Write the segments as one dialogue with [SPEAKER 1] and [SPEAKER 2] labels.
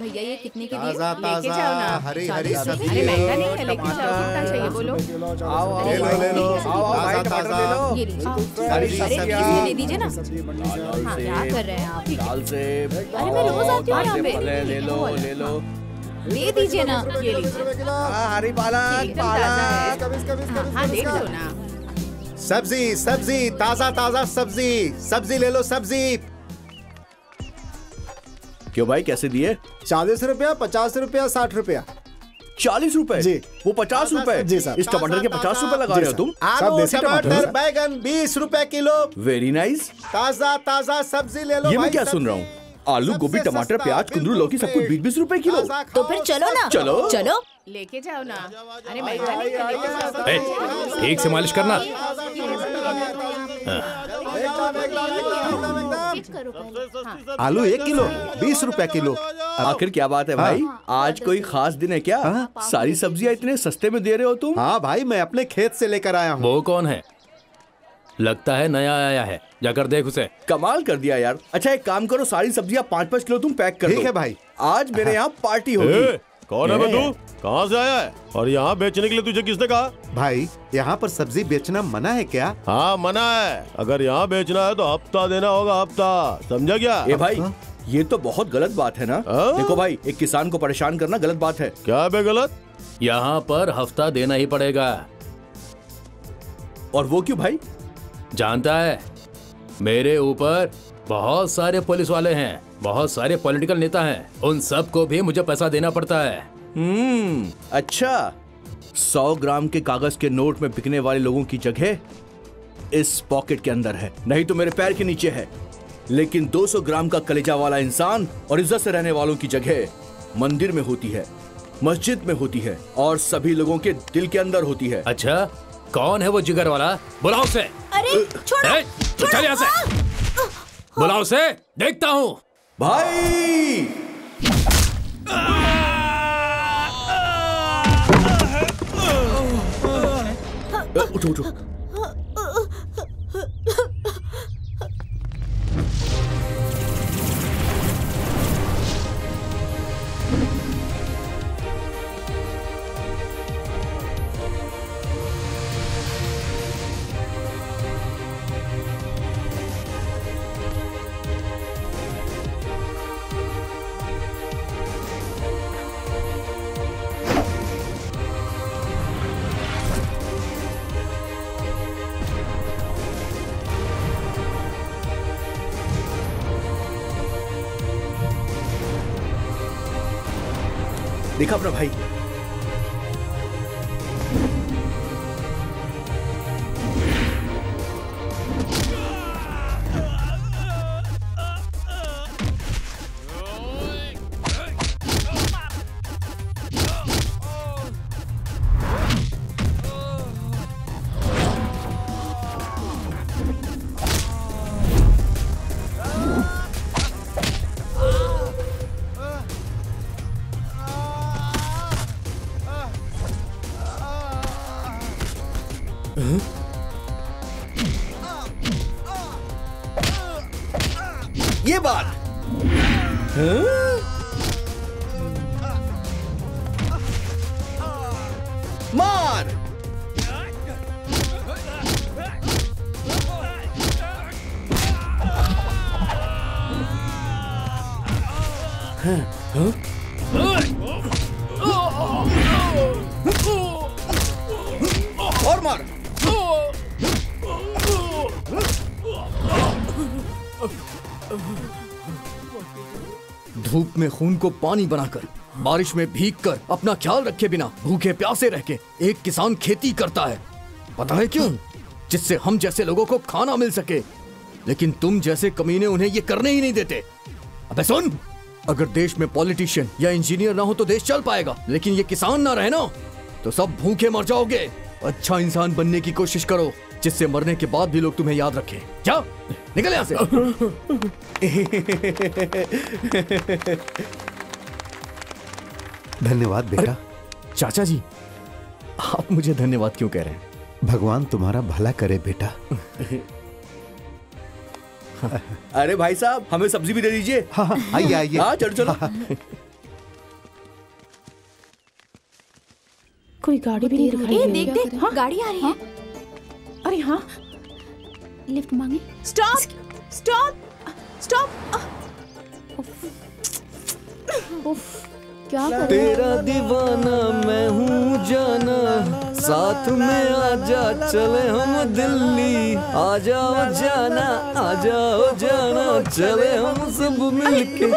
[SPEAKER 1] भैया ये कितने के दिए
[SPEAKER 2] ताज़ा
[SPEAKER 3] लेके जाओ ना।
[SPEAKER 2] ताज़ा हरी हरी सब्ज़ी
[SPEAKER 3] अरे महँगा नहीं है लेके जाओ कितना चाहिए बोलो।
[SPEAKER 4] आओ आओ
[SPEAKER 2] ले लो ले लो
[SPEAKER 4] आओ आओ भाई
[SPEAKER 2] ताज़ा
[SPEAKER 4] टमाटर ले लो
[SPEAKER 2] ताज़ा
[SPEAKER 1] ये लीजिए
[SPEAKER 2] हरी सब्ज़ी
[SPEAKER 1] दे दीजिए ना। हाँ क्या कर रहे हैं आप?
[SPEAKER 4] दाल से
[SPEAKER 1] अरे मैं रोज आती हूँ यहाँ पे।
[SPEAKER 4] ले लो ले लो।
[SPEAKER 1] दे दीजिए ना ये लीजिए।
[SPEAKER 4] हाँ, हरी पालक
[SPEAKER 3] है
[SPEAKER 4] पालक।
[SPEAKER 3] हाँ। देख लो ना।
[SPEAKER 2] सब्ज़ी सब्ज़ी ताज़ा ताज़ा सब्ज़ी। सब्ज़ी ले लो सब्ज़ी।
[SPEAKER 4] क्यों भाई? कैसे दिए?
[SPEAKER 5] चालीस रुपया पचास रुपया साठ रुपया।
[SPEAKER 4] चालीस रूपए?
[SPEAKER 5] जी।
[SPEAKER 4] वो पचास रूपए?
[SPEAKER 5] जी, सर।
[SPEAKER 4] इस टमाटर के पचास रूपए लगा रहे हो तुम?
[SPEAKER 2] आलू
[SPEAKER 5] टमाटर
[SPEAKER 2] बैगन बीस रूपए किलो।
[SPEAKER 4] वेरी नाइस
[SPEAKER 2] ताज़ा ताज़ा सब्ज़ी ले लो
[SPEAKER 4] ये मैं क्या सुन रहा हूँ? आलू गोभी टमाटर प्याज कुंदरू लौकी सब कुछ बीस बीस रूपए किलो
[SPEAKER 1] तो फिर चलो ना
[SPEAKER 4] चलो।
[SPEAKER 1] चलो
[SPEAKER 3] लेके जाओ ना अरे है
[SPEAKER 6] ठीक से मालिश करना
[SPEAKER 2] आलू एक किलो बीस रुपए किलो
[SPEAKER 4] आखिर क्या बात है भाई आज कोई खास दिन है क्या सारी सब्ज़ियाँ इतने सस्ते में दे रहे हो तुम
[SPEAKER 2] हाँ भाई मैं अपने खेत से लेकर आया हूँ
[SPEAKER 6] वो कौन है लगता है नया आया है। जाकर देख उसे।
[SPEAKER 4] कमाल कर दिया यार। अच्छा एक काम करो सारी सब्ज़ियाँ पाँच पाँच किलो तुम पैक कर
[SPEAKER 2] ठीक है भाई।
[SPEAKER 4] आज मेरे यहाँ पार्टी होगी।
[SPEAKER 7] कौन है बे तू कहाँ से आया है? और यहाँ बेचने के लिए तुझे किसने कहा?
[SPEAKER 2] भाई यहाँ पर सब्ज़ी बेचना मना है क्या?
[SPEAKER 7] हाँ मना है। अगर यहाँ बेचना है तो हफ़्ता देना होगा हफ़्ता। समझा क्या?
[SPEAKER 4] ए भाई ये तो बहुत गलत बात है ना?
[SPEAKER 7] हाँ?
[SPEAKER 4] देखो भाई एक किसान को परेशान करना गलत बात है।
[SPEAKER 7] क्या है बे गलत
[SPEAKER 6] यहाँ पर हफ़्ता देना ही पड़ेगा।
[SPEAKER 4] और वो क्यों भाई?
[SPEAKER 6] जानता है? मेरे ऊपर बहुत सारे पुलिस वाले हैं बहुत सारे पॉलिटिकल नेता हैं। उन सबको भी मुझे पैसा देना पड़ता है।
[SPEAKER 4] हम्म अच्छा। सौ ग्राम के कागज़ के नोट में बिकने वाले लोगों की जगह इस पॉकेट के अंदर है। नहीं तो मेरे पैर के नीचे है। लेकिन 200 ग्राम का कलेजा वाला इंसान और इज़्ज़त से रहने वालों की जगह मंदिर में होती है मस्जिद में होती है और सभी लोगों के दिल के अंदर होती है।
[SPEAKER 6] अच्छा कौन है वो जिगर वाला? बुलाओ से
[SPEAKER 1] अरे छोड़ो।
[SPEAKER 6] तो चल यहाँ से। बुलाओ से देखता हूँ।
[SPEAKER 4] भाई। अ, उठो उठो। देखा अपना भाई।
[SPEAKER 8] में खून को पानी बनाकर, बारिश में भीग कर अपना ख्याल रखे बिना भूखे प्यासे रह के एक किसान खेती करता है। पता है क्यों? जिससे हम जैसे लोगों को खाना मिल सके। लेकिन तुम जैसे कमीने उन्हें ये करने ही नहीं देते। अबे सुन! अगर देश में पॉलिटिशियन या इंजीनियर ना हो तो देश चल पाएगा, लेकिन ये किसान ना रहे ना तो सब भूखे मर जाओगे। अच्छा इंसान बनने की कोशिश करो। जिससे मरने के बाद भी लोग तुम्हें याद रखें। क्या निकल यहाँ से।
[SPEAKER 2] धन्यवाद बेटा।
[SPEAKER 8] चाचा जी आप मुझे धन्यवाद क्यों कह रहे हैं?
[SPEAKER 2] भगवान तुम्हारा भला करे बेटा।
[SPEAKER 4] अरे भाई साहब हमें सब्ज़ी भी दे दीजिए।
[SPEAKER 2] हाँ, हाँ, आइए आइए।
[SPEAKER 4] हाँ चलो चलो।
[SPEAKER 3] कोई गाड़ी भी नहीं दिखाई दे रही। हाँ,
[SPEAKER 1] गाड़ी आ रही है।
[SPEAKER 3] अरे हाँ
[SPEAKER 1] लिफ्ट मांगे
[SPEAKER 3] स्टॉप स्टॉप स्टॉप
[SPEAKER 1] क्या कर
[SPEAKER 8] तेरा दीवाना मैं हूँ जाना साथ में आजा चले हम दिल्ली आ जाओ जाना आ जाओ जाना चले हम सब मिलके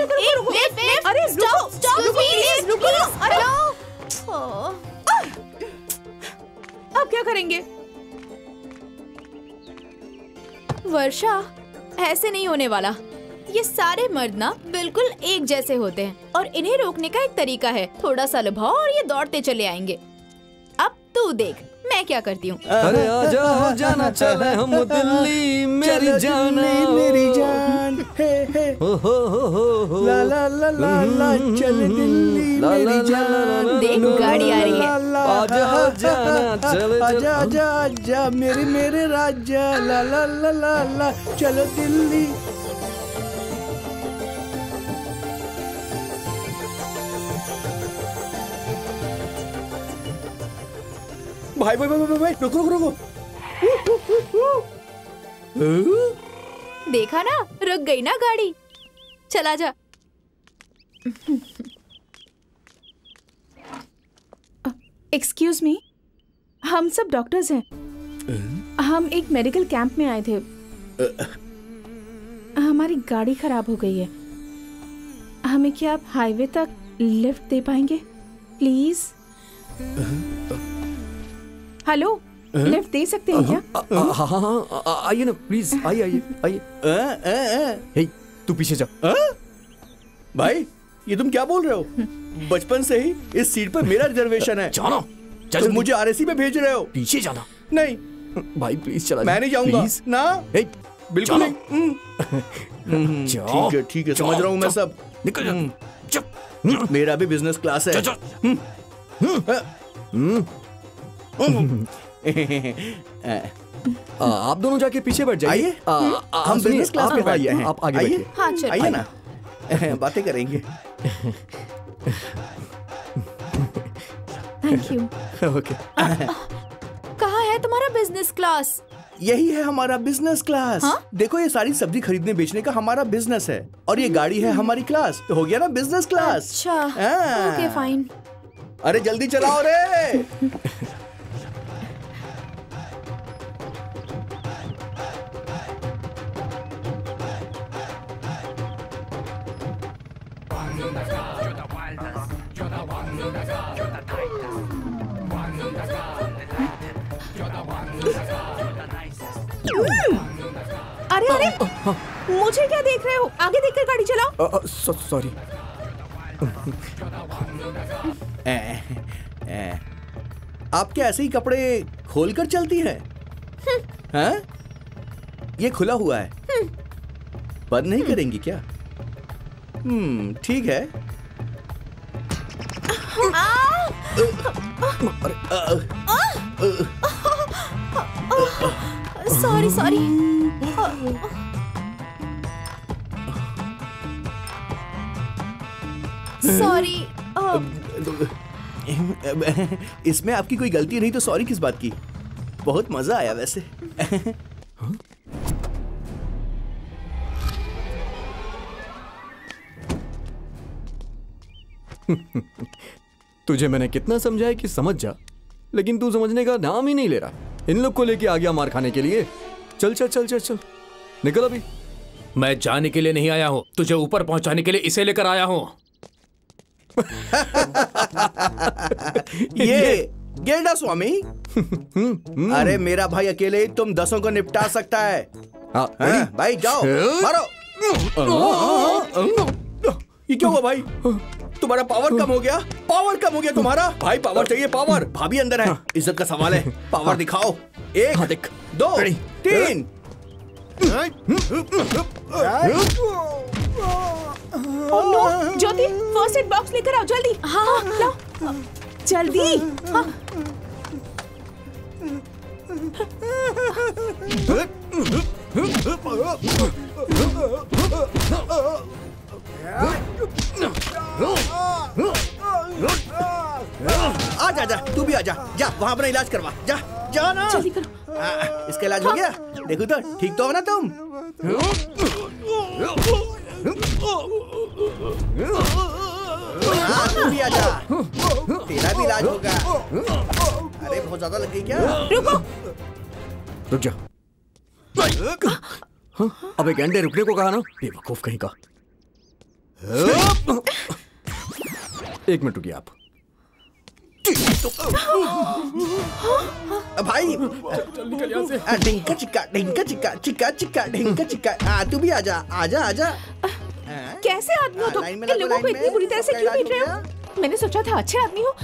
[SPEAKER 3] अरे
[SPEAKER 1] स्टॉप स्टॉप प्लीज़ रुको अरे
[SPEAKER 3] अब क्या करेंगे
[SPEAKER 1] वर्षा, ऐसे नहीं होने वाला। ये सारे मर्द ना बिल्कुल एक जैसे होते हैं और इन्हें रोकने का एक तरीका है। थोड़ा सा लुभाओ और ये दौड़ते चले आएँगे। अब तू देख। मैं क्या करती हूँ
[SPEAKER 8] अरे आ जाओ जाना चले हम दिल्ली मेरी जान
[SPEAKER 5] मेरी जान हे हे
[SPEAKER 8] हो हो हो हो हो
[SPEAKER 5] ला ला ला ला ला चल दिल्ली
[SPEAKER 8] ला ला
[SPEAKER 5] मेरी जान
[SPEAKER 1] देख गाड़ी आ रही है
[SPEAKER 8] आ जाओ जाना चले
[SPEAKER 5] आजा आजा आजा मेरे मेरे राजा ला ला ला ला ला चलो दिल्ली
[SPEAKER 4] भाई भाई भाई भाई, भाई रुको रुको रुको।
[SPEAKER 1] देखा ना? रुक गई ना गाड़ी। चला जा।
[SPEAKER 3] एक्सक्यूज मी हम सब डॉक्टर्स हैं। हम एक मेडिकल कैंप में आए थे। हमारी गाड़ी खराब हो गई है। हमें क्या आप हाईवे तक लिफ्ट दे पाएँगे? प्लीज़ हेलो लिफ्ट दे सकते हैं क्या?
[SPEAKER 8] हाँ हाँ हाँ आ- आइए ना प्लीज़ आइए आइए आइए। हे तू पीछे जा।
[SPEAKER 4] भाई ये तुम क्या बोल रहे हो? बचपन से ही इस सीट पर मेरा रिजर्वेशन है।
[SPEAKER 8] जाना जा
[SPEAKER 4] तुम मुझे आरएसी में भेज रहे हो।
[SPEAKER 8] पीछे जाना।
[SPEAKER 4] नहीं।
[SPEAKER 8] भाई प्लीज़ चला
[SPEAKER 4] मैं नहीं जाऊँगा। ना?
[SPEAKER 8] हे
[SPEAKER 4] बिल्कुल नहीं। हम्म, ठीक है ठीक है समझ रहा हूँ मैं सब।
[SPEAKER 8] निकल जा।
[SPEAKER 4] हम्म, मेरा भी बिज़नेस क्लास है।
[SPEAKER 8] जा जा। आ, आप दोनों जाके पीछे बैठ जाइए। आ,
[SPEAKER 4] हम बिज़नेस क्लास में
[SPEAKER 8] आइए,
[SPEAKER 4] हैं।
[SPEAKER 8] आप आगे
[SPEAKER 4] आइए।
[SPEAKER 1] हाँ
[SPEAKER 4] आइए ना। बातें करेंगे।
[SPEAKER 3] थैंक यू
[SPEAKER 8] ओके
[SPEAKER 1] कहाँ है तुम्हारा बिज़नेस क्लास
[SPEAKER 4] यही है हमारा बिज़नेस क्लास
[SPEAKER 1] हाँ?
[SPEAKER 4] देखो ये सारी सब्ज़ी खरीदने बेचने का हमारा बिज़नेस है। और ये गाड़ी है हमारी क्लास तो हो गया ना बिज़नेस क्लास
[SPEAKER 1] अच्छा।
[SPEAKER 4] हाँ।
[SPEAKER 1] ओके फाइन
[SPEAKER 4] अरे जल्दी चलाओ रे!
[SPEAKER 3] अरे अरे मुझे क्या देख रहे हो? आगे देखकर गाड़ी चलाओ।
[SPEAKER 8] सॉरी
[SPEAKER 4] आप क्या ऐसे ही कपड़े खोलकर चलती हैं? हैं? ये खुला हुआ है। बंद नहीं करेंगी क्या? हम्म ठीक है।
[SPEAKER 1] सॉरी सॉरी सॉरी
[SPEAKER 4] इसमें आपकी कोई गलती नहीं तो सॉरी किस बात की? बहुत मज़ा आया वैसे।
[SPEAKER 8] तुझे मैंने कितना समझाया कि समझ जा लेकिन तू समझने का नाम ही नहीं ले रहा। इन लोग को लेके आ गया मार खाने के लिए। चल चल चल चल चल। निकल अभी।
[SPEAKER 6] मैं जाने के लिए नहीं आया हूँ तुझे ऊपर पहुँचाने के लिए इसे लेकर आया हूँ।
[SPEAKER 4] ये गेंडा स्वामी? अरे मेरा भाई अकेले ही तुम दसों को निपटा सकता है।
[SPEAKER 8] हाँ,
[SPEAKER 4] हाँ,
[SPEAKER 8] ready?
[SPEAKER 4] भाई जाओ मारो। ये क्या हुआ भाई? तुम्हारा पावर कम हो गया। पावर कम हो गया तुम्हारा। भाई पावर चाहिए पावर भाभी अंदर है। इज़्ज़त का सवाल है। पावर दिखाओ। एक
[SPEAKER 8] हाँ, देख।
[SPEAKER 4] दो तीन।
[SPEAKER 3] ओह no Jyoti first aid box लेकर आओ जल्दी। हाँ लाओ। जल्दी। हाँ।
[SPEAKER 4] आ जा जा तू भी आ जा। जा वहाँ अपना इलाज करवा। जा जा ना।
[SPEAKER 3] जल्दी करो।
[SPEAKER 4] आ, इसका इलाज हो गया? देखो तो ठीक तो हो ना तुम? हाँ, तू भी आ जा। तेरा भी इलाज होगा। अरे बहुत ज़्यादा लग गई क्या?
[SPEAKER 8] रुको। रुक जा। हाँ, अब एक घंटे रुकने को कहा ना? बेवकूफ़ कहीं का। एक मिनट रुकिए आप।
[SPEAKER 4] भाई ढिंका चिक्का ढिंका चिक्का चिक्का चिक्का ढिंका चिक्का। आ तू भी आजा आजा आजा।
[SPEAKER 3] कैसे आदमी हो तुम?
[SPEAKER 4] लगो,
[SPEAKER 3] को इतनी बुरी तरह से क्यों पीट रहे
[SPEAKER 4] हो?
[SPEAKER 3] मैंने सोचा था अच्छे आदमी हो।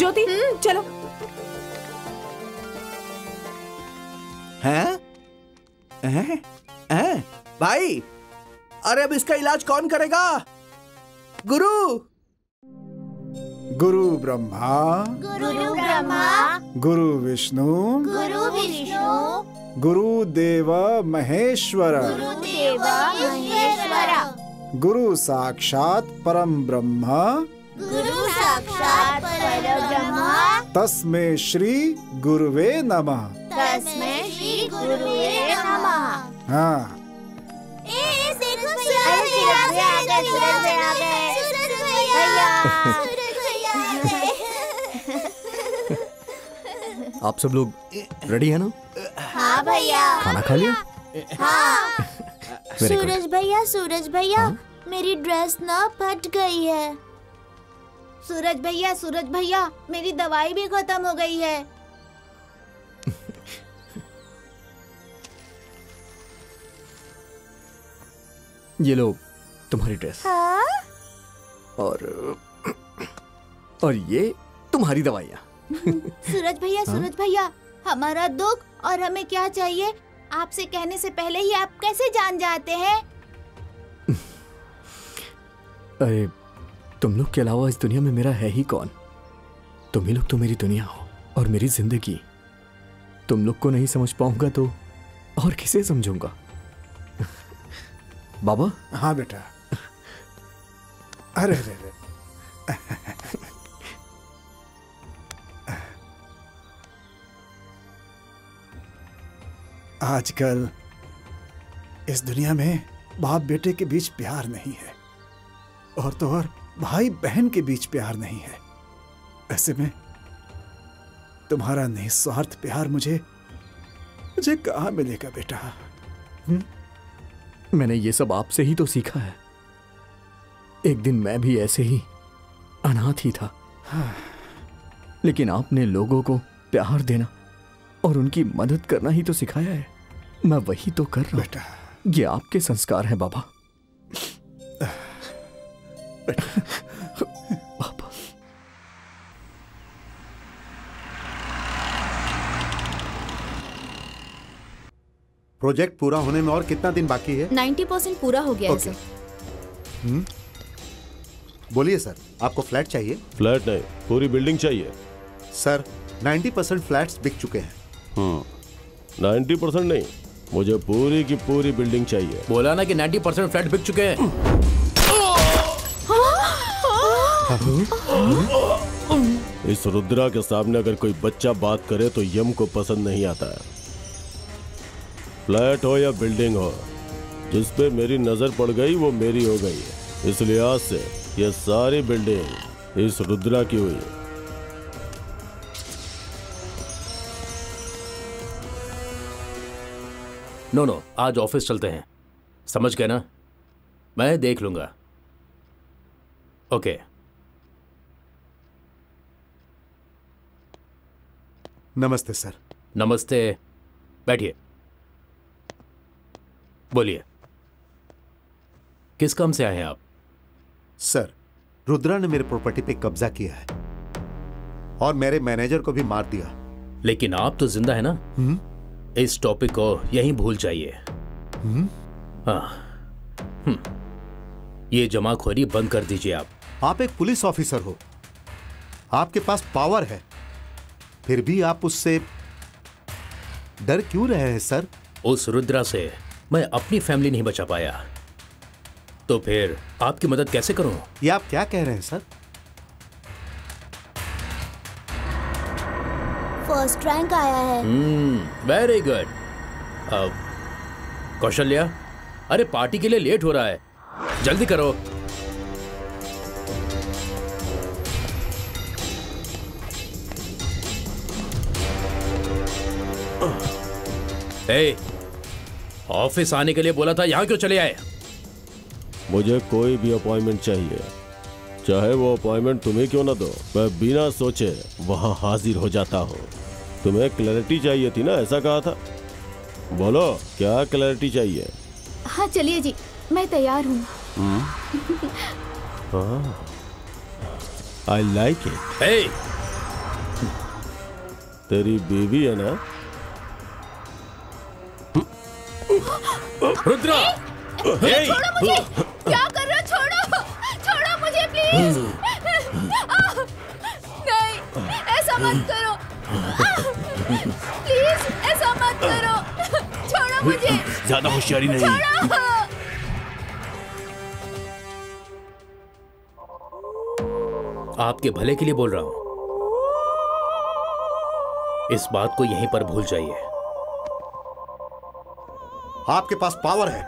[SPEAKER 3] ज्योति चलो।
[SPEAKER 4] हैं? हैं? हैं? भाई अरे अब इसका इलाज कौन करेगा? गुरु।
[SPEAKER 9] गुरु ब्रह्मा।
[SPEAKER 10] गुरु ब्रह्मा।
[SPEAKER 9] गुरु विष्णु।
[SPEAKER 10] गुरु विष्णु।
[SPEAKER 9] गुरु देव महेश्वर।
[SPEAKER 10] गुरुदेव महेश्वर।
[SPEAKER 9] गुरु साक्षात परम ब्रह्म।
[SPEAKER 10] गुरु साक्षात परब्रह्म।
[SPEAKER 9] तस्मे श्री गुरुवे नमः।
[SPEAKER 10] तस्मै श्री गुरुवे नमः।
[SPEAKER 9] हाँ।
[SPEAKER 10] ए देखो सूरज भैया आ गए सूरज भैया आ गए सूरज भैया सूरज भैया आ गए
[SPEAKER 8] आप सब लोग रेडी है ना?
[SPEAKER 10] हाँ भैया।
[SPEAKER 8] खाना खा लिया?
[SPEAKER 10] हाँ। सूरज भैया सूरज भैया मेरी ड्रेस ना फट गई है। सूरज भैया सूरज भैया मेरी दवाई भी खत्म हो गई है।
[SPEAKER 8] ये लो तुम्हारी ड्रेस।
[SPEAKER 10] हाँ?
[SPEAKER 8] और और ये तुम्हारी दवाइयाँ।
[SPEAKER 10] सूरज भैया सूरज भैया हमारा दुख और हमें क्या चाहिए? आपसे कहने से पहले ही आप कैसे जान जाते हैं?
[SPEAKER 8] अरे तुम लोग के अलावा इस दुनिया में मेरा है ही कौन? तुम ही लोग तो मेरी दुनिया हो और मेरी ज़िंदगी। तुम लोग को नहीं समझ पाऊँगा तो और किसे समझूँगा? बाबा?
[SPEAKER 9] हाँ बेटा। अरे अरे अरे। आजकल इस दुनिया में बाप बेटे के बीच प्यार नहीं है। और तो और भाई बहन के बीच प्यार नहीं है। ऐसे में तुम्हारा निस्वार्थ प्यार मुझे मुझे कहाँ मिलेगा बेटा?
[SPEAKER 8] मैंने ये सब आपसे ही तो सीखा है। एक दिन मैं भी ऐसे ही अनाथ ही था। लेकिन आपने लोगों को प्यार देना और उनकी मदद करना ही तो सिखाया है। मैं वही तो कर रहा हूँ।
[SPEAKER 9] बेटा।
[SPEAKER 8] ये आपके संस्कार हैं बाबा।
[SPEAKER 2] प्रोजेक्ट पूरा होने में और कितना दिन बाकी है?
[SPEAKER 1] 90 परसेंट पूरा हो गया okay.
[SPEAKER 2] है
[SPEAKER 1] सर।
[SPEAKER 2] बोलिए सर आपको फ्लैट चाहिए?
[SPEAKER 7] फ्लैट नहीं पूरी बिल्डिंग चाहिए।
[SPEAKER 2] सर 90 परसेंट फ्लैट बिक चुके हैं।
[SPEAKER 7] हम्म नाइन्टी परसेंट नहीं मुझे पूरी की पूरी बिल्डिंग चाहिए।
[SPEAKER 6] बोला ना कि 90 परसेंट फ्लैट बिक चुके हैं।
[SPEAKER 7] इस रुद्रा के सामने अगर कोई बच्चा बात करे तो यम को पसंद नहीं आता। है फ्लैट हो या बिल्डिंग हो जिस पे मेरी नज़र पड़ गई वो मेरी हो गई। इस लिहाज से ये सारी बिल्डिंग इस रुद्रा की हुई।
[SPEAKER 6] नो नो आज ऑफ़िस चलते हैं। समझ गए ना? मैं देख लूँगा। ओके।
[SPEAKER 2] नमस्ते सर।
[SPEAKER 6] नमस्ते। बैठिए। बोलिए। किस काम से आए हैं आप?
[SPEAKER 2] सर रुद्रा ने मेरे प्रॉपर्टी पे कब्जा किया है और मेरे मैनेजर को भी मार दिया।
[SPEAKER 6] लेकिन आप तो ज़िंदा है ना? इस टॉपिक को यहीं भूल जाइए। हाँ। हम्म, ये जमाखोरी बंद कर दीजिए आप।
[SPEAKER 2] आप एक पुलिस ऑफिसर हो। आपके पास पावर है। फिर भी आप उससे डर क्यों रहे हैं सर?
[SPEAKER 6] उस रुद्रा से मैं अपनी फैमिली नहीं बचा पाया। तो फिर आपकी मदद कैसे करूँ?
[SPEAKER 2] ये आप क्या कह रहे हैं सर?
[SPEAKER 10] फ़र्स्ट रैंक आया है।
[SPEAKER 6] वेरी गुड अब कौशल्या अरे पार्टी के लिए लेट हो रहा है। जल्दी करो। ए, ऑफ़िस आने के लिए बोला था यहाँ क्यों चले आए?
[SPEAKER 7] मुझे कोई भी अपॉइंटमेंट चाहिए। चाहे वो अपॉइंटमेंट तुम्हें क्यों ना दो मैं बिना सोचे वहाँ हाजिर हो जाता हूँ। तुम्हें क्लैरिटी चाहिए थी ना ऐसा कहा था? बोलो क्या क्लैरिटी चाहिए?
[SPEAKER 1] हाँ चलिए जी मैं तैयार हूँ।
[SPEAKER 7] आई लाइक इट तेरी बीवी है ना?
[SPEAKER 6] रुद्रा। ए,
[SPEAKER 1] छोड़ो मुझे। क्या कर रहे हो? छोड़ो। छोड़ो मुझे प्लीज़ नहीं ऐसा मत करो। प्लीज़ ऐसा मत करो। छोड़ो मुझे।
[SPEAKER 4] ज़्यादा होशियारी नहीं।
[SPEAKER 6] आपके भले के लिए बोल रहा हूँ। इस बात को यहीं पर भूल जाइए।
[SPEAKER 2] आपके पास पावर है।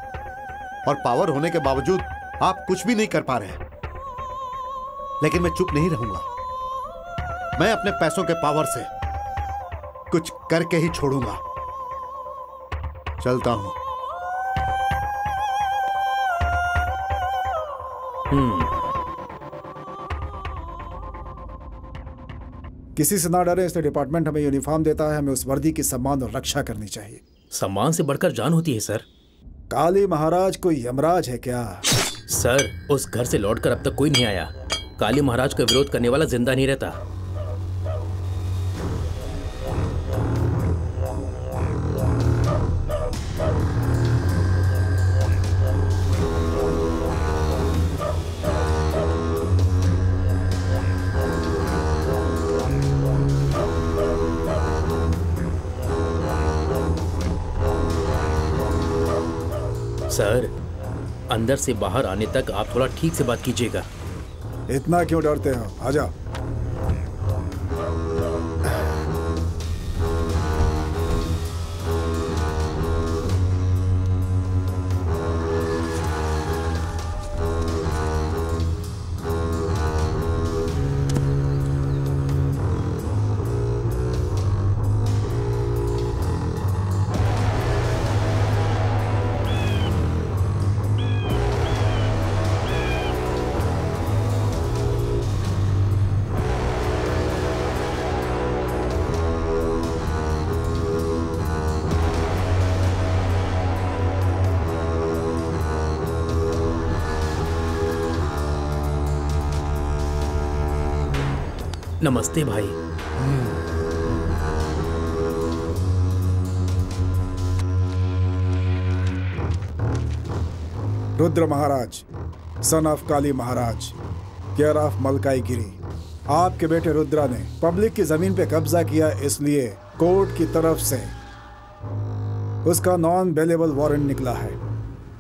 [SPEAKER 2] और पावर होने के बावजूद आप कुछ भी नहीं कर पा रहे लेकिन मैं चुप नहीं रहूँगा। मैं अपने पैसों के पावर से कुछ करके ही छोड़ूँगा। चलता हूँ।
[SPEAKER 9] किसी से ना डरे इसलिए डिपार्टमेंट हमें यूनिफॉर्म देता है हमें उस वर्दी की सम्मान और रक्षा करनी चाहिए।
[SPEAKER 6] सम्मान से बढ़कर जान होती है सर।
[SPEAKER 9] काली महाराज कोई यमराज है क्या?
[SPEAKER 6] सर उस घर से लौटकर अब तक कोई नहीं आया। काली महाराज का विरोध करने वाला ज़िंदा नहीं रहता। सर, अंदर से बाहर आने तक आप थोड़ा ठीक से बात कीजिएगा।
[SPEAKER 9] इतना क्यों डरते हो? आजा।
[SPEAKER 6] नमस्ते भाई।
[SPEAKER 9] Rudra Maharaj son of Kali Maharaj care of Malkai Giri, आपके बेटे रुद्रा ने पब्लिक की ज़मीन पे कब्जा किया, इसलिए कोर्ट की तरफ़ से उसका नॉन बेलेबल वारंट निकला है।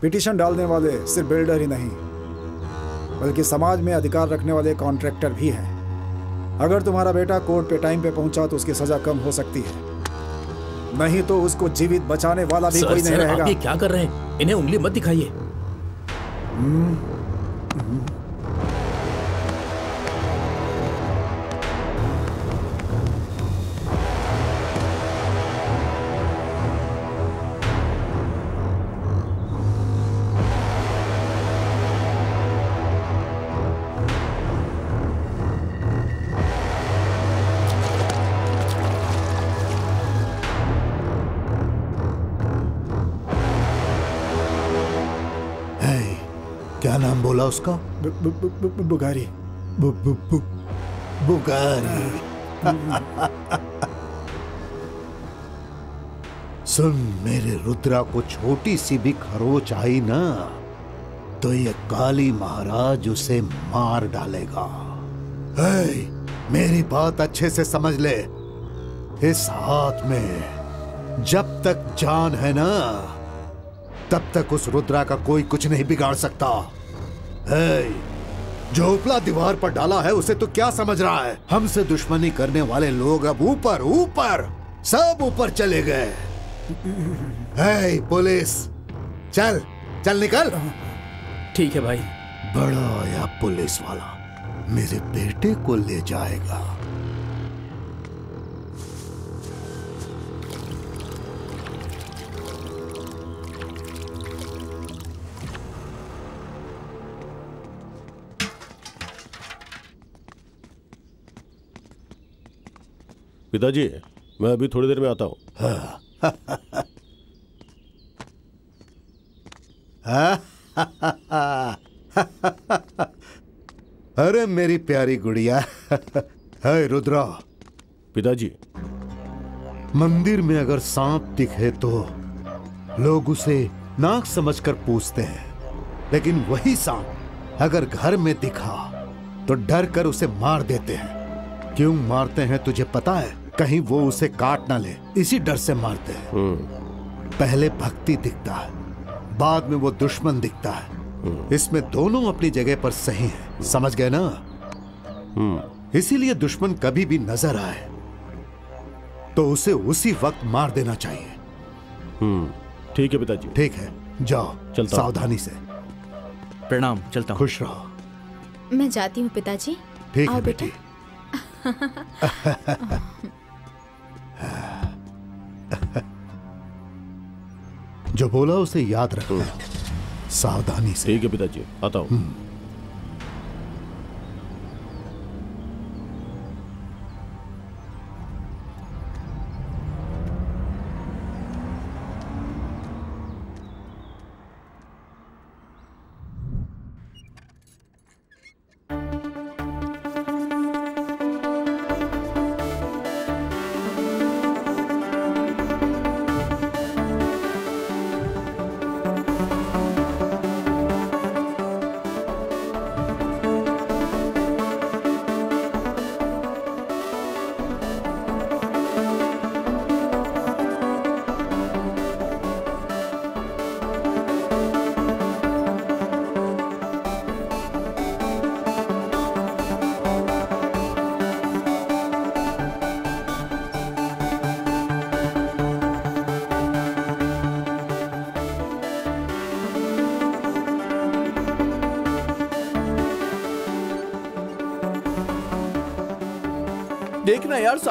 [SPEAKER 9] पिटीशन डालने वाले सिर्फ़ बिल्डर ही नहीं, बल्कि समाज में अधिकार रखने वाले कॉन्ट्रैक्टर भी हैं। अगर तुम्हारा बेटा कोर्ट पे टाइम पे पहुँचा तो उसकी सजा कम हो सकती है। नहीं तो उसको जीवित बचाने वाला भी
[SPEAKER 6] सर,
[SPEAKER 9] कोई नहीं
[SPEAKER 6] सर,
[SPEAKER 9] रहेगा।
[SPEAKER 6] आप ये क्या कर रहे हैं? इन्हें उंगली मत दिखाइए।
[SPEAKER 2] बोला उसका?
[SPEAKER 9] बु- बु- बु- बु- बु- बुगारी।
[SPEAKER 2] बुगारी। सुन मेरे रुद्रा को छोटी सी भी खरोच आई ना तो ये काली महाराज उसे मार डालेगा। है, मेरी बात अच्छे से समझ ले। इस हाथ में जब तक जान है ना तब तक उस रुद्रा का कोई कुछ नहीं बिगाड़ सकता। है, जो उपला दीवार पर डाला है उसे तो क्या समझ रहा है? हमसे दुश्मनी करने वाले लोग अब ऊपर ऊपर सब ऊपर चले गए। है पुलिस। चल चल निकल।
[SPEAKER 6] ठीक है भाई।
[SPEAKER 2] बड़ा या पुलिस वाला मेरे बेटे को ले जाएगा।
[SPEAKER 7] पिताजी मैं अभी थोड़ी देर में आता हूँ।
[SPEAKER 2] अरे मेरी प्यारी गुड़िया। है रुद्रा।
[SPEAKER 7] पिताजी।
[SPEAKER 2] मंदिर में अगर सांप दिखे तो लोग उसे नाक समझकर पूछते हैं। लेकिन वही सांप अगर घर में दिखा तो डर कर उसे मार देते हैं। क्यों मारते हैं तुझे पता है? कहीं वो उसे काट ना ले। इसी डर से मारते हैं। पहले भक्ति दिखता है बाद में वो दुश्मन दिखता है। इसमें दोनों अपनी जगह पर सही हैं। समझ गए ना? इसीलिए दुश्मन कभी भी नज़र आए। तो उसे उसी वक्त मार देना चाहिए।
[SPEAKER 7] हम्म। ठीक है पिताजी।
[SPEAKER 2] ठीक है जाओ।
[SPEAKER 7] चलता
[SPEAKER 2] सावधानी से।
[SPEAKER 4] प्रणाम चलता
[SPEAKER 2] खुश रहो।
[SPEAKER 1] मैं जाती हूँ पिताजी।
[SPEAKER 2] ठीक
[SPEAKER 1] आओ
[SPEAKER 2] है
[SPEAKER 1] बेटा।
[SPEAKER 2] जो बोला उसे याद रखना। सावधानी से।
[SPEAKER 7] ठीक है पिताजी आता हूँ।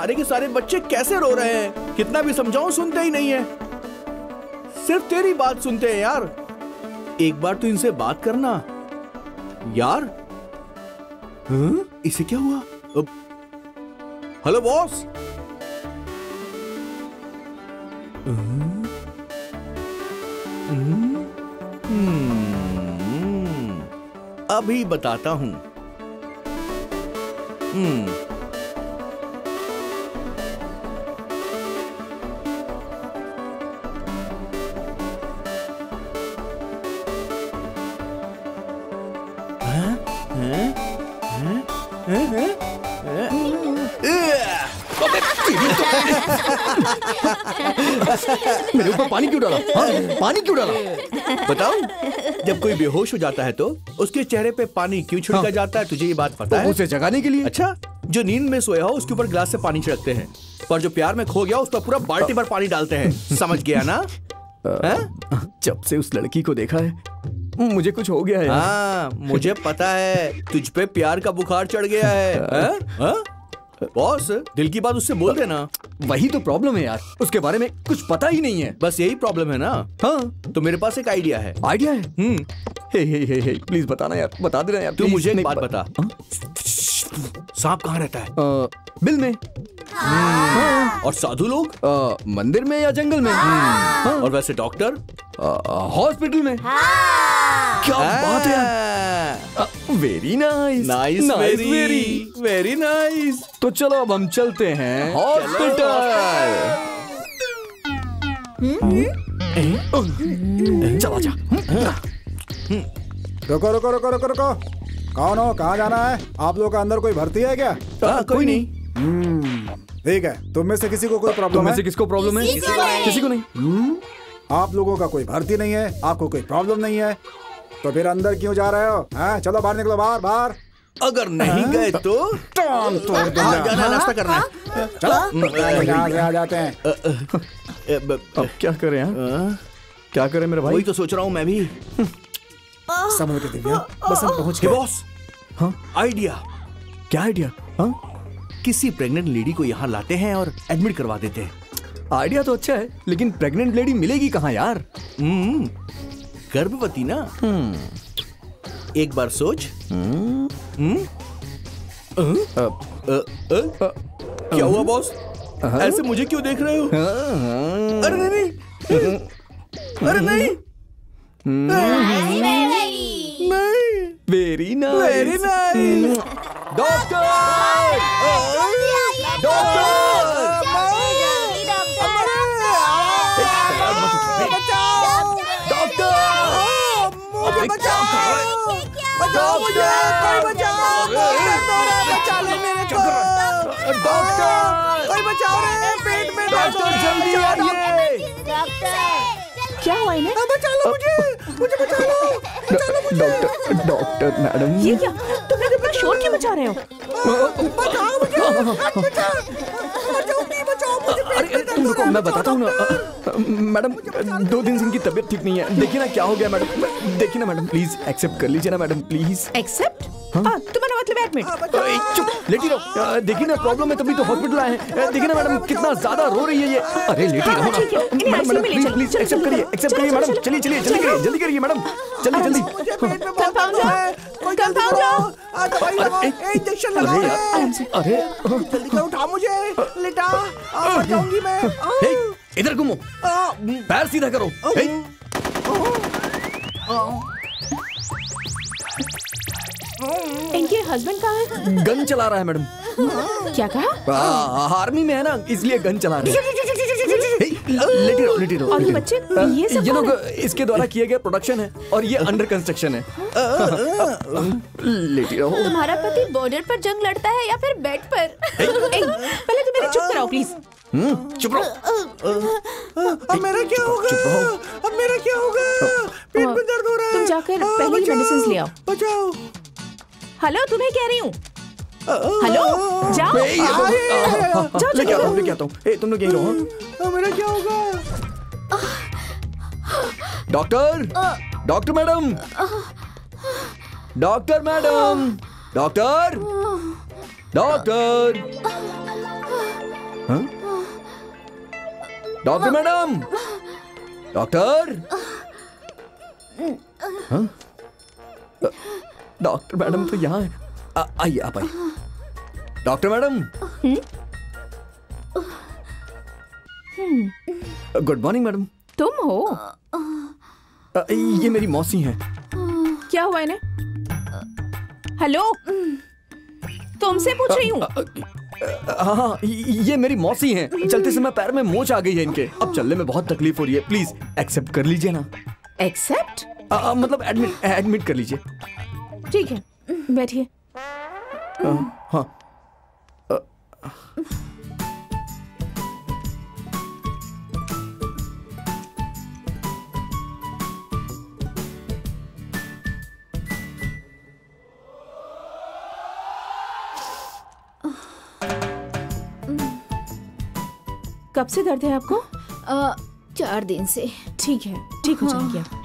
[SPEAKER 4] सारे के सारे बच्चे कैसे रो रहे हैं? कितना भी समझाऊं सुनते ही नहीं है। सिर्फ़ तेरी बात सुनते हैं यार। एक बार तो इनसे बात करना। यार? हाँ? इसे क्या हुआ? अब। Hello boss? हम्म? हम्म, अभी बताता हूँ। हम्म।
[SPEAKER 8] मेरे ऊपर पानी क्यों डाला हाँ? पानी क्यों डाला
[SPEAKER 4] बताओ जब कोई बेहोश हो जाता है तो उसके चेहरे पे पानी क्यों छिड़का
[SPEAKER 8] हाँ।
[SPEAKER 4] जाता है तुझे ये बात पता
[SPEAKER 8] तो
[SPEAKER 4] है
[SPEAKER 8] उसे जगाने के लिए
[SPEAKER 4] अच्छा जो नींद में सोया हो उसके ऊपर ग्लास से पानी छिड़कते हैं पर जो प्यार में खो गया उस पर पूरा बाल्टी भर पानी डालते हैं समझ गया ना
[SPEAKER 8] जब से उस लड़की को देखा है मुझे कुछ हो गया है।
[SPEAKER 4] हाँ मुझे पता है तुझ पे प्यार का बुखार चढ़ गया है हैं? हाँ? बॉस दिल की बात उससे बोल देना
[SPEAKER 8] वही तो प्रॉब्लम है यार। उसके बारे में कुछ पता ही नहीं है।
[SPEAKER 4] बस यही प्रॉब्लम है ना?
[SPEAKER 8] हाँ
[SPEAKER 4] तो मेरे पास एक आइडिया है।
[SPEAKER 8] आइडिया है?
[SPEAKER 4] हम्म।
[SPEAKER 8] हे हे हे हे प्लीज़ बताना यार। बता देना यार
[SPEAKER 4] तू मुझे एक
[SPEAKER 8] नहीं,
[SPEAKER 4] बात बता।
[SPEAKER 8] हाँ?
[SPEAKER 4] सांप कहाँ रहता है?
[SPEAKER 8] अ, बिल में। हाँ।
[SPEAKER 4] और साधु लोग?
[SPEAKER 8] अ, मंदिर में या जंगल में? हाँ।
[SPEAKER 4] और वैसे डॉक्टर?
[SPEAKER 8] हॉस्पिटल में। हाँ। क्या बात है very nice.
[SPEAKER 4] Nice very. Very. Nice.
[SPEAKER 8] तो चलो अब हम चलते हैं हॉस्पिटल। चला जा
[SPEAKER 9] रुको रुको रुको रुको रुको। कौन हो? कहाँ जाना है? आप लोगों का अंदर कोई भर्ती है क्या?
[SPEAKER 8] आ, कोई नहीं।
[SPEAKER 9] हम्म, ठीक है। तुम में से किसी को कोई प्रॉब्लम है?
[SPEAKER 8] से किसको प्रॉब्लम है?
[SPEAKER 10] किसी को नहीं।
[SPEAKER 8] किसी को नहीं।
[SPEAKER 9] हम्म, आप लोगों का कोई भर्ती नहीं है आपको कोई प्रॉब्लम नहीं है। तो फिर अंदर क्यों जा रहे हो? हैं? चलो बाहर निकलो बाहर बाहर।
[SPEAKER 4] अगर नहीं गए तो?
[SPEAKER 9] टांग तोड़
[SPEAKER 4] हाँ,
[SPEAKER 9] दूँगा।
[SPEAKER 4] नाश्ता करना है।
[SPEAKER 9] चलो यहाँ आ जाते हैं।
[SPEAKER 8] अब क्या करें यार
[SPEAKER 4] हाँ,
[SPEAKER 8] क्या करें मेरे भाई?
[SPEAKER 4] वही तो सोच रहा हूँ मैं भी।
[SPEAKER 9] समझ के दिव्या बस हम पहुँच गए।
[SPEAKER 4] बॉस
[SPEAKER 8] हाँ।
[SPEAKER 4] आइडिया
[SPEAKER 8] क्या आइडिया हाँ?
[SPEAKER 4] किसी प्रेग्नेंट लेडी को यहाँ लाते हैं और एडमिट करवा देते हैं।
[SPEAKER 8] आइडिया तो अच्छा है लेकिन प्रेग्नेंट लेडी मिलेगी कहाँ यार?
[SPEAKER 4] हम्म, गर्भवती ना? एक बार सोच। हम्म? क्या हुआ बॉस ऐसे मुझे क्यों देख रहे हो? अरे नहीं अरे नहीं।
[SPEAKER 8] वेरी
[SPEAKER 4] वेरी नाइस
[SPEAKER 8] डॉक्टर मुझे बचाओ मुझे कोई बचाओ बचा ले मेरे को डॉक्टर कोई बचाओ रे पेट में डॉक्टर जल्दी आइए।
[SPEAKER 3] क्या हुआ इन्हें
[SPEAKER 8] बचा लो मुझे मुझे बचा लो बचा लो मुझे डॉक्टर डॉक्टर मैडम
[SPEAKER 3] ये क्या तुम लोग इतना शोर क्यों मचा रहे हो
[SPEAKER 8] बचाओ मुझे बचाओ तुम रुको मैं बताता हूँ ना। मैडम दो दिन से इनकी तबीयत ठीक नहीं है। देखिए ना क्या हो गया मैडम। देखिए ना मैडम प्लीज़ एक्सेप्ट कर लीजिए ना मैडम प्लीज़
[SPEAKER 3] एक्सेप्ट हाँ। तुम्हारा मतलब एडमिट
[SPEAKER 8] चुप लेटी रहो। देखिए ना प्रॉब्लम है तभी तो हॉस्पिटल आए हैं। देखिए ना मैडम कितना ज़्यादा रो रही है ये। अरे लेटी रहो ना।
[SPEAKER 3] है, इन्हें
[SPEAKER 8] मैडम
[SPEAKER 3] चलो,
[SPEAKER 8] प्लीज़ एक्सेप्ट करिए एक्सेप्ट करिए मैडम। चलिए चलिए जल्दी करिए जल्दी। करिए मैडम जल्दी जल्दी अरे
[SPEAKER 5] जल्दी से उठा मुझे लेटा मर जाऊँगी मैं
[SPEAKER 8] इधर घूमो पैर सीधा करो
[SPEAKER 3] इनके हस्बैंड कहाँ है
[SPEAKER 8] गन चला रहा है मैडम
[SPEAKER 3] क्या कहा
[SPEAKER 8] आर्मी में है ना इसलिए गन चला रहे हैं हे, लेटी रहो लेटी रहो
[SPEAKER 3] और ये बच्चे, ये सब
[SPEAKER 8] ये लोग इसके द्वारा किए गए प्रोडक्शन है और ये अंडर कंस्ट्रक्शन है. लेटी रहो
[SPEAKER 1] तुम्हारा पति बॉर्डर पर जंग लड़ता है या फिर बेड पर?
[SPEAKER 3] पहले तुम मेरे चुप कराओ प्लीज़
[SPEAKER 8] चुप रहो.
[SPEAKER 5] अब मेरा क्या होगा? अब मेरा क्या होगा? पेट में दर्द हो रहा है.
[SPEAKER 3] तुम जाकर पहले ही
[SPEAKER 5] बचाओ,
[SPEAKER 3] मेडिसिन ले आओ.
[SPEAKER 5] बचाओ.
[SPEAKER 3] हेलो तुम्हें कह रही हूँ. हेलो जाओ
[SPEAKER 8] ए, ये तो- हाँ, लेके आता हूँ तुम लोग यहीं रहो।
[SPEAKER 5] मेरा क्या होगा
[SPEAKER 8] doctor doctor madam doctor madam doctor doctor हाँ? डॉक्टर मैडम डॉक्टर हाँ? डॉक्टर मैडम तो यहाँ है आइए आप आइए doctor madam. Good morning madam.
[SPEAKER 3] तुम हो?
[SPEAKER 8] अ, ये मेरी मौसी हैं।
[SPEAKER 3] क्या हुआ इन्हें? हेलो? तुमसे पूछ रही हूँ।
[SPEAKER 8] हाँ हाँ ये मेरी मौसी हैं। चलते समय पैर में मोच आ गई है इनके। अब चलने में बहुत तकलीफ़ हो रही है। प्लीज़ एक्सेप्ट कर लीजिए ना।
[SPEAKER 3] एक्सेप्ट?
[SPEAKER 8] मतलब एडमिट एडमिट कर लीजिए।
[SPEAKER 3] ठीक है बैठिए।
[SPEAKER 8] हाँ।
[SPEAKER 3] कब से दर्द है आपको?
[SPEAKER 1] अ, चार दिन से।
[SPEAKER 3] ठीक है ठीक हो जाएँगे आप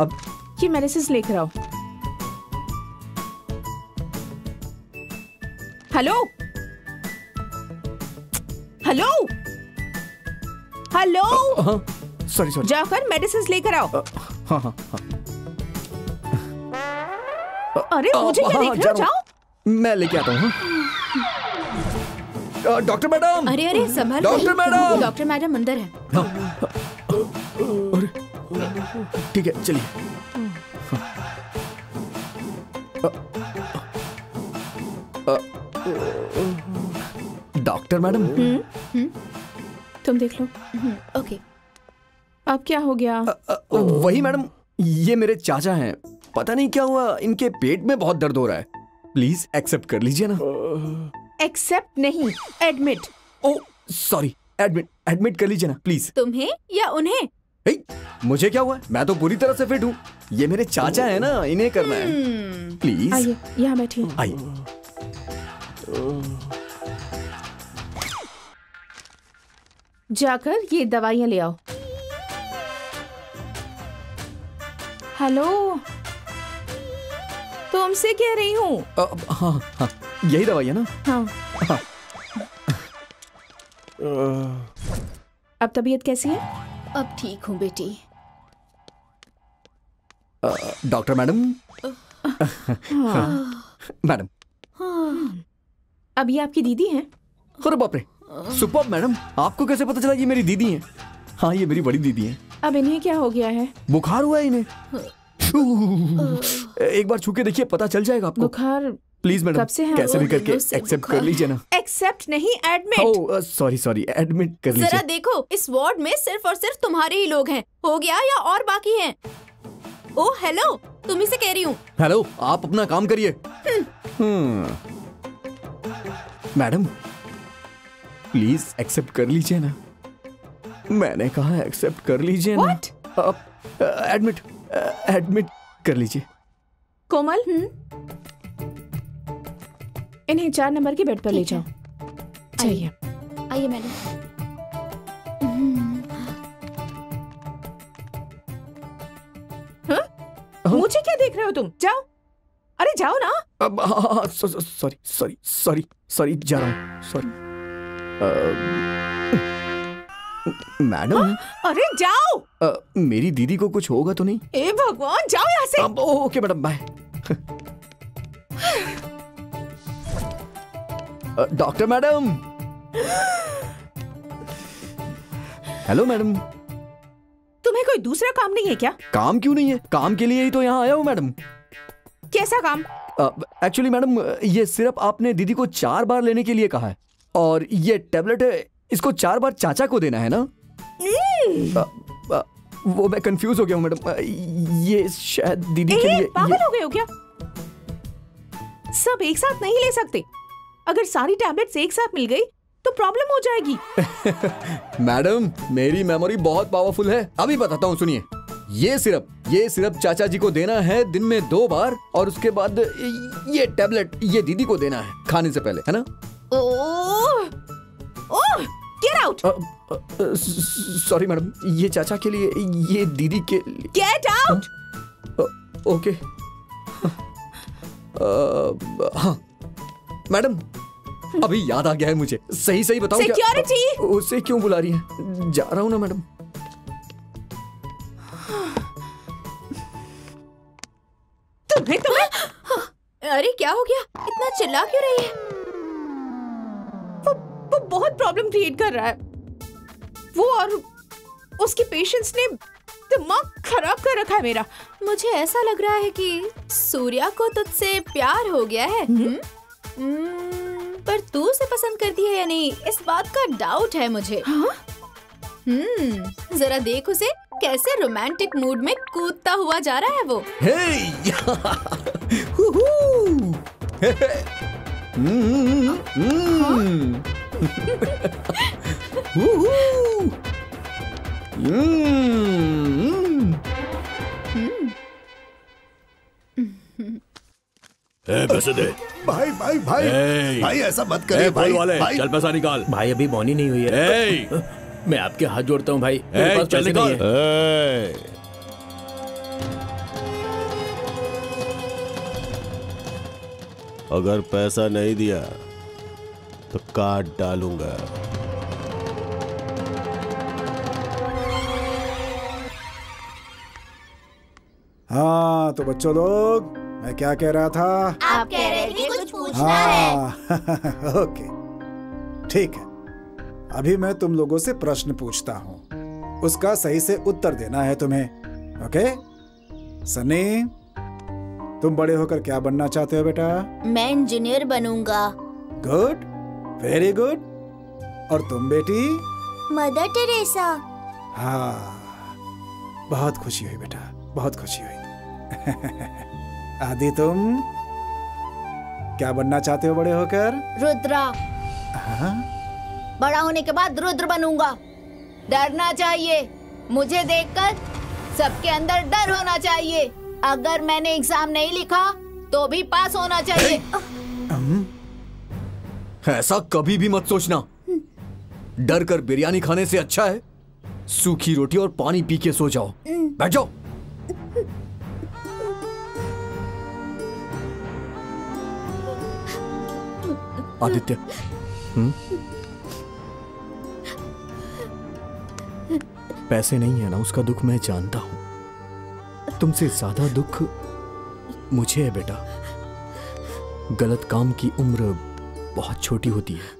[SPEAKER 8] अब
[SPEAKER 3] ये मेडिसिन लेकर आओ। हेलो? हेलो? हेलो?
[SPEAKER 8] हाँ सॉरी सॉरी
[SPEAKER 3] जाकर मेडिसिन लेकर आओ।
[SPEAKER 8] हाँ हाँ हाँ।
[SPEAKER 3] अरे मुझे क्या
[SPEAKER 8] हाँ,
[SPEAKER 3] देख रहे हो? जाओ।
[SPEAKER 8] मैं लेके आता हूँ हाँ। Doctor madam.
[SPEAKER 1] अरे अरे संभाल।
[SPEAKER 8] Doctor madam!
[SPEAKER 1] डॉक्टर मैडम अंदर है।
[SPEAKER 8] ठीक है चलिए। Doctor madam. हम्म, हम्म।
[SPEAKER 3] तुम देख लो।
[SPEAKER 1] हम्म, ओके।
[SPEAKER 3] अब क्या हो गया?
[SPEAKER 8] वही मैडम ये मेरे चाचा हैं। पता नहीं क्या हुआ इनके पेट में बहुत दर्द हो रहा है। प्लीज़ एक्सेप्ट कर लीजिए ना।
[SPEAKER 3] एक्सेप्ट नहीं admit.
[SPEAKER 8] Oh sorry admit admit कर लीजिए ना प्लीज़।
[SPEAKER 1] तुम्हें या उन्हें?
[SPEAKER 8] हे, मुझे क्या हुआ? मैं तो पूरी तरह से फिट हूँ। ये मेरे चाचा है ना इन्हें करना है। प्लीज़
[SPEAKER 3] आइए यहाँ बैठिए।
[SPEAKER 8] आइए।
[SPEAKER 3] जाकर ये दवाइयाँ ले आओ। हेलो? तुमसे कह रही हूँ।
[SPEAKER 8] हाँ हाँ यही दवाई है ना?
[SPEAKER 3] हाँ। अब तबीयत कैसी है?
[SPEAKER 1] अब ठीक हूँ बेटी।
[SPEAKER 8] Doctor madam? मैडम।
[SPEAKER 3] अब ये आपकी दीदी हैं?
[SPEAKER 8] अरे बाप रे। सुपर मैडम आपको कैसे पता चला ये मेरी दीदी है? हाँ ये मेरी बड़ी दीदी है।
[SPEAKER 3] अब इन्हें क्या हो गया है?
[SPEAKER 8] बुखार हुआ है इन्हें। एक बार छू के देखिए पता चल जाएगा आपको।
[SPEAKER 3] बुखार
[SPEAKER 8] प्लीज़ मैडम
[SPEAKER 3] है?
[SPEAKER 8] कैसे भी करके एक्सेप्ट कर लीजिए ना।
[SPEAKER 3] एक्सेप्ट नहीं एडमिट
[SPEAKER 8] सॉरी सॉरी एडमिट कर लीजिए।
[SPEAKER 1] जरा देखो इस वार्ड में सिर्फ़ और सिर्फ़ तुम्हारे ही लोग हैं। हो गया या और बाकी हैं? ओ हेलो तुम्ही से कह रही हूँ।
[SPEAKER 8] हेलो आप अपना काम करिए। हम्म। मैडम प्लीज़ एक्सेप्ट कर लीजिए ना। मैंने कहा एक्सेप्ट कर लीजिए ना। एडमिट एडमिट कर लीजिए।
[SPEAKER 3] कोमल? इन्हें चार नंबर के बेड पर ले जाओ। चाहिए।
[SPEAKER 1] आइए। मैडम।
[SPEAKER 3] मुझे क्या देख रहे हो तुम? जाओ। अरे जाओ ना।
[SPEAKER 8] अब हाँ, हाँ, हाँ, सॉरी सॉरी सॉरी सॉरी जा रहा हूँ। सॉरी। मैडम?
[SPEAKER 3] अरे जाओ।
[SPEAKER 8] अ, मेरी दीदी को कुछ होगा तो नहीं?
[SPEAKER 3] ए भगवान जाओ यहाँ से।
[SPEAKER 8] Okay madam bye. Doctor madam hello madam
[SPEAKER 3] तुम्हें कोई दूसरा काम नहीं है क्या?
[SPEAKER 8] काम क्यों नहीं है? काम के लिए ही तो यहाँ आया हूँ मैडम
[SPEAKER 3] कैसा काम?
[SPEAKER 8] एक्चुअली मैडम ये सिर्फ़ आपने दीदी को चार बार लेने के लिए कहा है। और ये टेबलेट है इसको चार बार चाचा को देना है ना? अ, अ, वो मैं कंफ्यूज हो गया हूँ मैडम ये शायद दीदी के लिए
[SPEAKER 3] पागल हो गए हो क्या? सब एक साथ नहीं ले सकते। अगर सारी टैबलेट्स एक साथ मिल गई तो प्रॉब्लम हो जाएगी।
[SPEAKER 8] मैडम मेरी मेमोरी बहुत पावरफुल है। अभी बताता हूँ सुनिए। ये सिरप ये सिरप चाचा जी को देना है दिन में दो बार और उसके बाद ये टेबलेट ये दीदी को देना है खाने से पहले है ना?
[SPEAKER 3] Oh oh get out
[SPEAKER 8] sorry madam ये चाचा के लिए ये दीदी के लिए
[SPEAKER 3] गेट आउट
[SPEAKER 8] ओके। हाँ। मैडम अभी याद आ गया है मुझे। सही सही बताओ क्या-
[SPEAKER 3] Security!
[SPEAKER 8] उसे क्यों बुला रही है? जा रहा हूँ ना मैडम।
[SPEAKER 3] तुम्हें तुम्हें
[SPEAKER 1] अरे क्या हो गया? इतना चिल्ला क्यों रही है?
[SPEAKER 3] वो, वो बहुत प्रॉब्लम क्रिएट कर रहा है। वो और उसके पेशेंट्स ने दिमाग खराब कर रखा है मेरा।
[SPEAKER 1] मुझे ऐसा लग रहा है कि सूर्या को तुझसे प्यार हो गया है हम्म? हम्म, पर तू उसे पसंद करती है या नहीं? इस बात का डाउट है मुझे। हम्म जरा देख उसे कैसे रोमांटिक मूड में कूदता हुआ जा रहा है वो।
[SPEAKER 8] हे
[SPEAKER 4] पैसे दे।
[SPEAKER 2] भाई भाई भाई भाई ऐसा मत
[SPEAKER 4] ए,
[SPEAKER 2] करिए भाई
[SPEAKER 4] वाले
[SPEAKER 2] भाई।
[SPEAKER 4] चल पैसा निकाल।
[SPEAKER 6] भाई अभी मौनी नहीं हुई है। मैं आपके हाथ जोड़ता हूँ भाई।
[SPEAKER 4] ए,
[SPEAKER 6] पास
[SPEAKER 4] चल निकाल।
[SPEAKER 7] अगर पैसा नहीं दिया तो काट डालूँगा।
[SPEAKER 9] हाँ तो बच्चों लोग मैं क्या कह रहा था?
[SPEAKER 10] आप कह रहे थे कुछ पूछना है।
[SPEAKER 9] हाँ। ओके। ठीक है। अभी मैं तुम लोगों से प्रश्न पूछता हूँ। उसका सही से उत्तर देना है तुम्हें। ओके? सनी तुम बड़े होकर क्या बनना चाहते हो बेटा?
[SPEAKER 10] मैं इंजीनियर बनूँगा।
[SPEAKER 9] गुड। Very good. और तुम बेटी?
[SPEAKER 10] Mother Teresa.
[SPEAKER 9] हाँ। बहुत खुशी हुई बेटा। बहुत खुशी हुई। आदि तुम क्या बनना चाहते हो बड़े होकर?
[SPEAKER 1] रुद्रा।
[SPEAKER 9] हाँ?
[SPEAKER 1] बड़ा होने के बाद रुद्र बनूँगा। डरना चाहिए। मुझे देखकर सबके अंदर डर होना चाहिए। अगर मैंने एग्ज़ाम नहीं लिखा तो भी पास होना चाहिए।
[SPEAKER 8] ऐसा कभी भी मत सोचना। डर कर बिरयानी खाने से अच्छा है। सूखी रोटी और पानी पी के सो जाओ। बैठ जाओ। आदित्य। हम्म? पैसे नहीं है ना, उसका दुख मैं जानता हूँ। तुमसे ज़्यादा दुख मुझे है बेटा। गलत काम की उम्र बहुत छोटी होती है।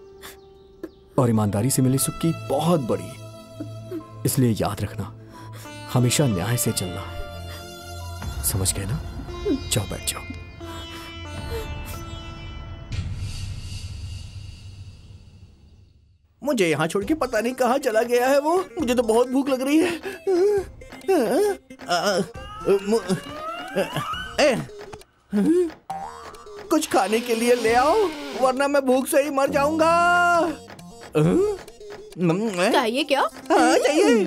[SPEAKER 8] और ईमानदारी से मिले सुख की बहुत बड़ी इसलिए याद रखना, हमेशा न्याय से चलना समझ गए ना? जाओ बैठ जाओ।
[SPEAKER 4] मुझे यहाँ छोड़ के पता नहीं कहाँ चला गया है वो। मुझे तो बहुत भूख लग रही है। कुछ खाने के लिए ले आओ वरना मैं भूख से ही मर जाऊँगा।
[SPEAKER 1] चाहिए क्या?
[SPEAKER 4] हाँ चाहिए।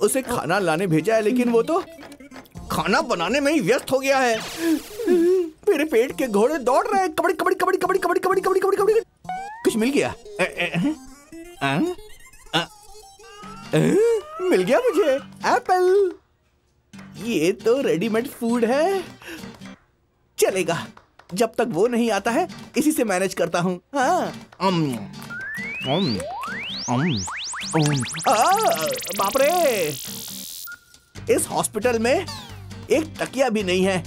[SPEAKER 4] उसे खाना लाने भेजा है लेकिन वो तो खाना बनाने में ही व्यस्त हो गया है। मेरे पेट के घोड़े दौड़ रहे हैं। कबड्डी कबड्डी कबड्डी कबड्डी कबड्डी कबड्डी कबड्डी कबड्डी कबड्डी कुछ मिल गया? ए, ए, आ, आ, ए, मिल गया मुझे। एप्पल। ये तो रेडीमेड फ़ूड है। चलेगा। जब तक वो नहीं आता है इसी से मैनेज करता हूँ। हाँ। आ, बाप रे। इस हॉस्पिटल में एक तकिया भी नहीं है।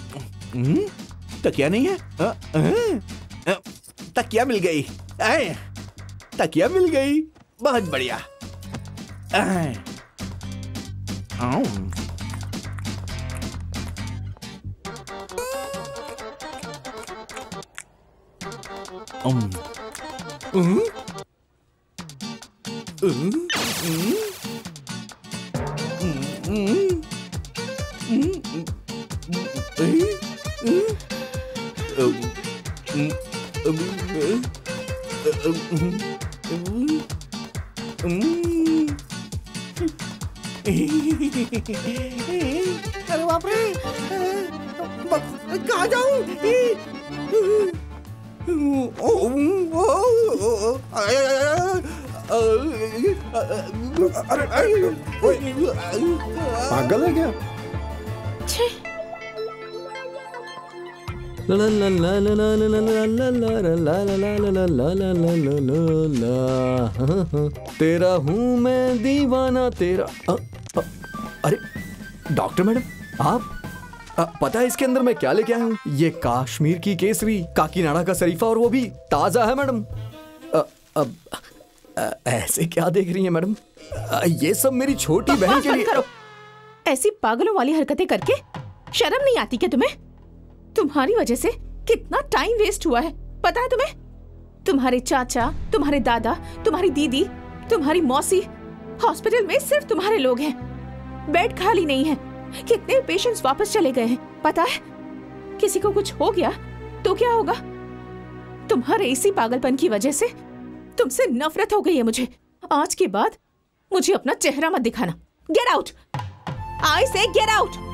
[SPEAKER 4] हम्म, तकिया नहीं है? तकिया मिल गई। तकिया मिल गई। बहुत बढ़िया। आए, अरे बाप रे! कहा जाऊँ?
[SPEAKER 9] पागल है क्या?
[SPEAKER 8] तेरा हूँ मैं दीवाना तेरा अरे डॉक्टर मैडम आप अ, पता है इसके अंदर मैं क्या लेके आया हूँ? ये काश्मीर की केसरी काकीनाडा का शरीफा और वो भी ताज़ा है मैडम। अब ऐसे क्या देख रही हैं मैडम? ये सब मेरी छोटी बहन के लिए
[SPEAKER 3] करो। ऐसी पागलों वाली हरकतें करके शर्म नहीं आती क्या तुम्हें? तुम्हारी वजह से कितना टाइम वेस्ट हुआ है, पता है तुम्हें? तुम्हारे चाचा, तुम्हारे दादा, तुम्हारी दीदी, तुम्हारी मौसी हॉस्पिटल में सिर्फ़ तुम्हारे लोग हैं। बेड खाली नहीं है। कितने पेशेंट्स वापस चले गए हैं, पता है? किसी को कुछ हो गया तो क्या होगा? तुम्हारे इसी पागलपन की वजह से तुमसे नफरत हो गई है मुझे। आज के बाद मुझे अपना चेहरा मत दिखाना। गेट आउट आई से गेट आउट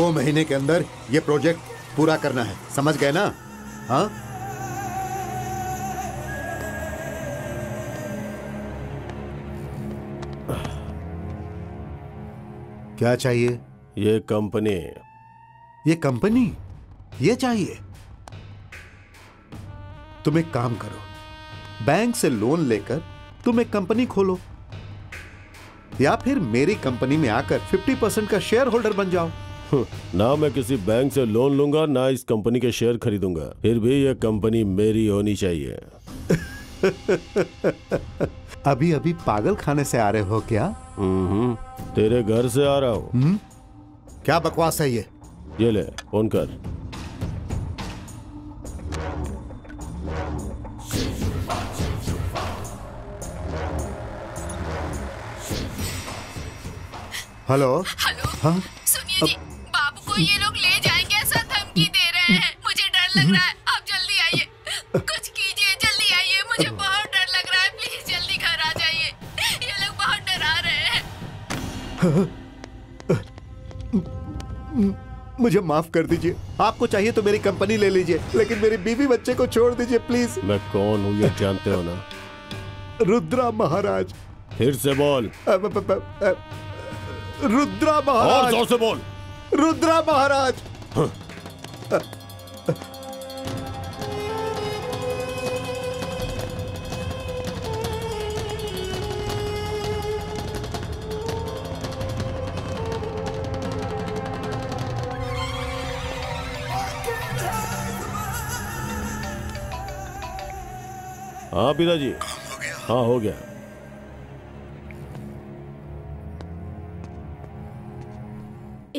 [SPEAKER 2] दो महीने के अंदर ये प्रोजेक्ट पूरा करना है। समझ गए ना? हाँ? क्या चाहिए?
[SPEAKER 7] ये कंपनी।
[SPEAKER 2] ये कंपनी? ये चाहिए। तुम एक काम करो। बैंक से लोन लेकर तुम एक कंपनी खोलो। या फिर मेरी कंपनी में आकर 50 परसेंट का शेयर होल्डर बन जाओ।
[SPEAKER 7] ना मैं किसी बैंक से लोन लूँगा ना इस कंपनी के शेयर खरीदूँगा। फिर भी ये कंपनी मेरी होनी चाहिए।
[SPEAKER 2] अभी अभी पागल खाने से आ रहे हो क्या?
[SPEAKER 7] हम्म, तेरे घर से आ रहा हूँ।
[SPEAKER 2] क्या बकवास है ये?
[SPEAKER 7] ये ले फ़ोन कर।
[SPEAKER 2] हेलो?
[SPEAKER 1] हेलो
[SPEAKER 2] हाँ?
[SPEAKER 1] सुनिए ये लोग ले जाएँगे ऐसा धमकी दे रहे हैं। मुझे डर लग रहा है। आप जल्दी आइए। कुछ कीजिए जल्दी आइए। मुझे बहुत डर लग रहा है। प्लीज़ जल्दी घर आ जाइए। ये लोग बहुत डरा रहे हैं।
[SPEAKER 2] मुझे माफ़ कर दीजिए। आपको चाहिए तो मेरी कंपनी ले लीजिए लेकिन मेरी बीवी बच्चे को छोड़ दीजिए प्लीज़।
[SPEAKER 7] मैं कौन हूँ ये जानते हो ना?
[SPEAKER 2] रुद्रा महाराज।
[SPEAKER 7] फिर से बोल।
[SPEAKER 2] रुद्रा
[SPEAKER 7] और
[SPEAKER 2] महाराज
[SPEAKER 7] ज़ोर से बोल।
[SPEAKER 2] रुद्रा महाराज।
[SPEAKER 7] हाँ पिताजी। हाँ हो गया।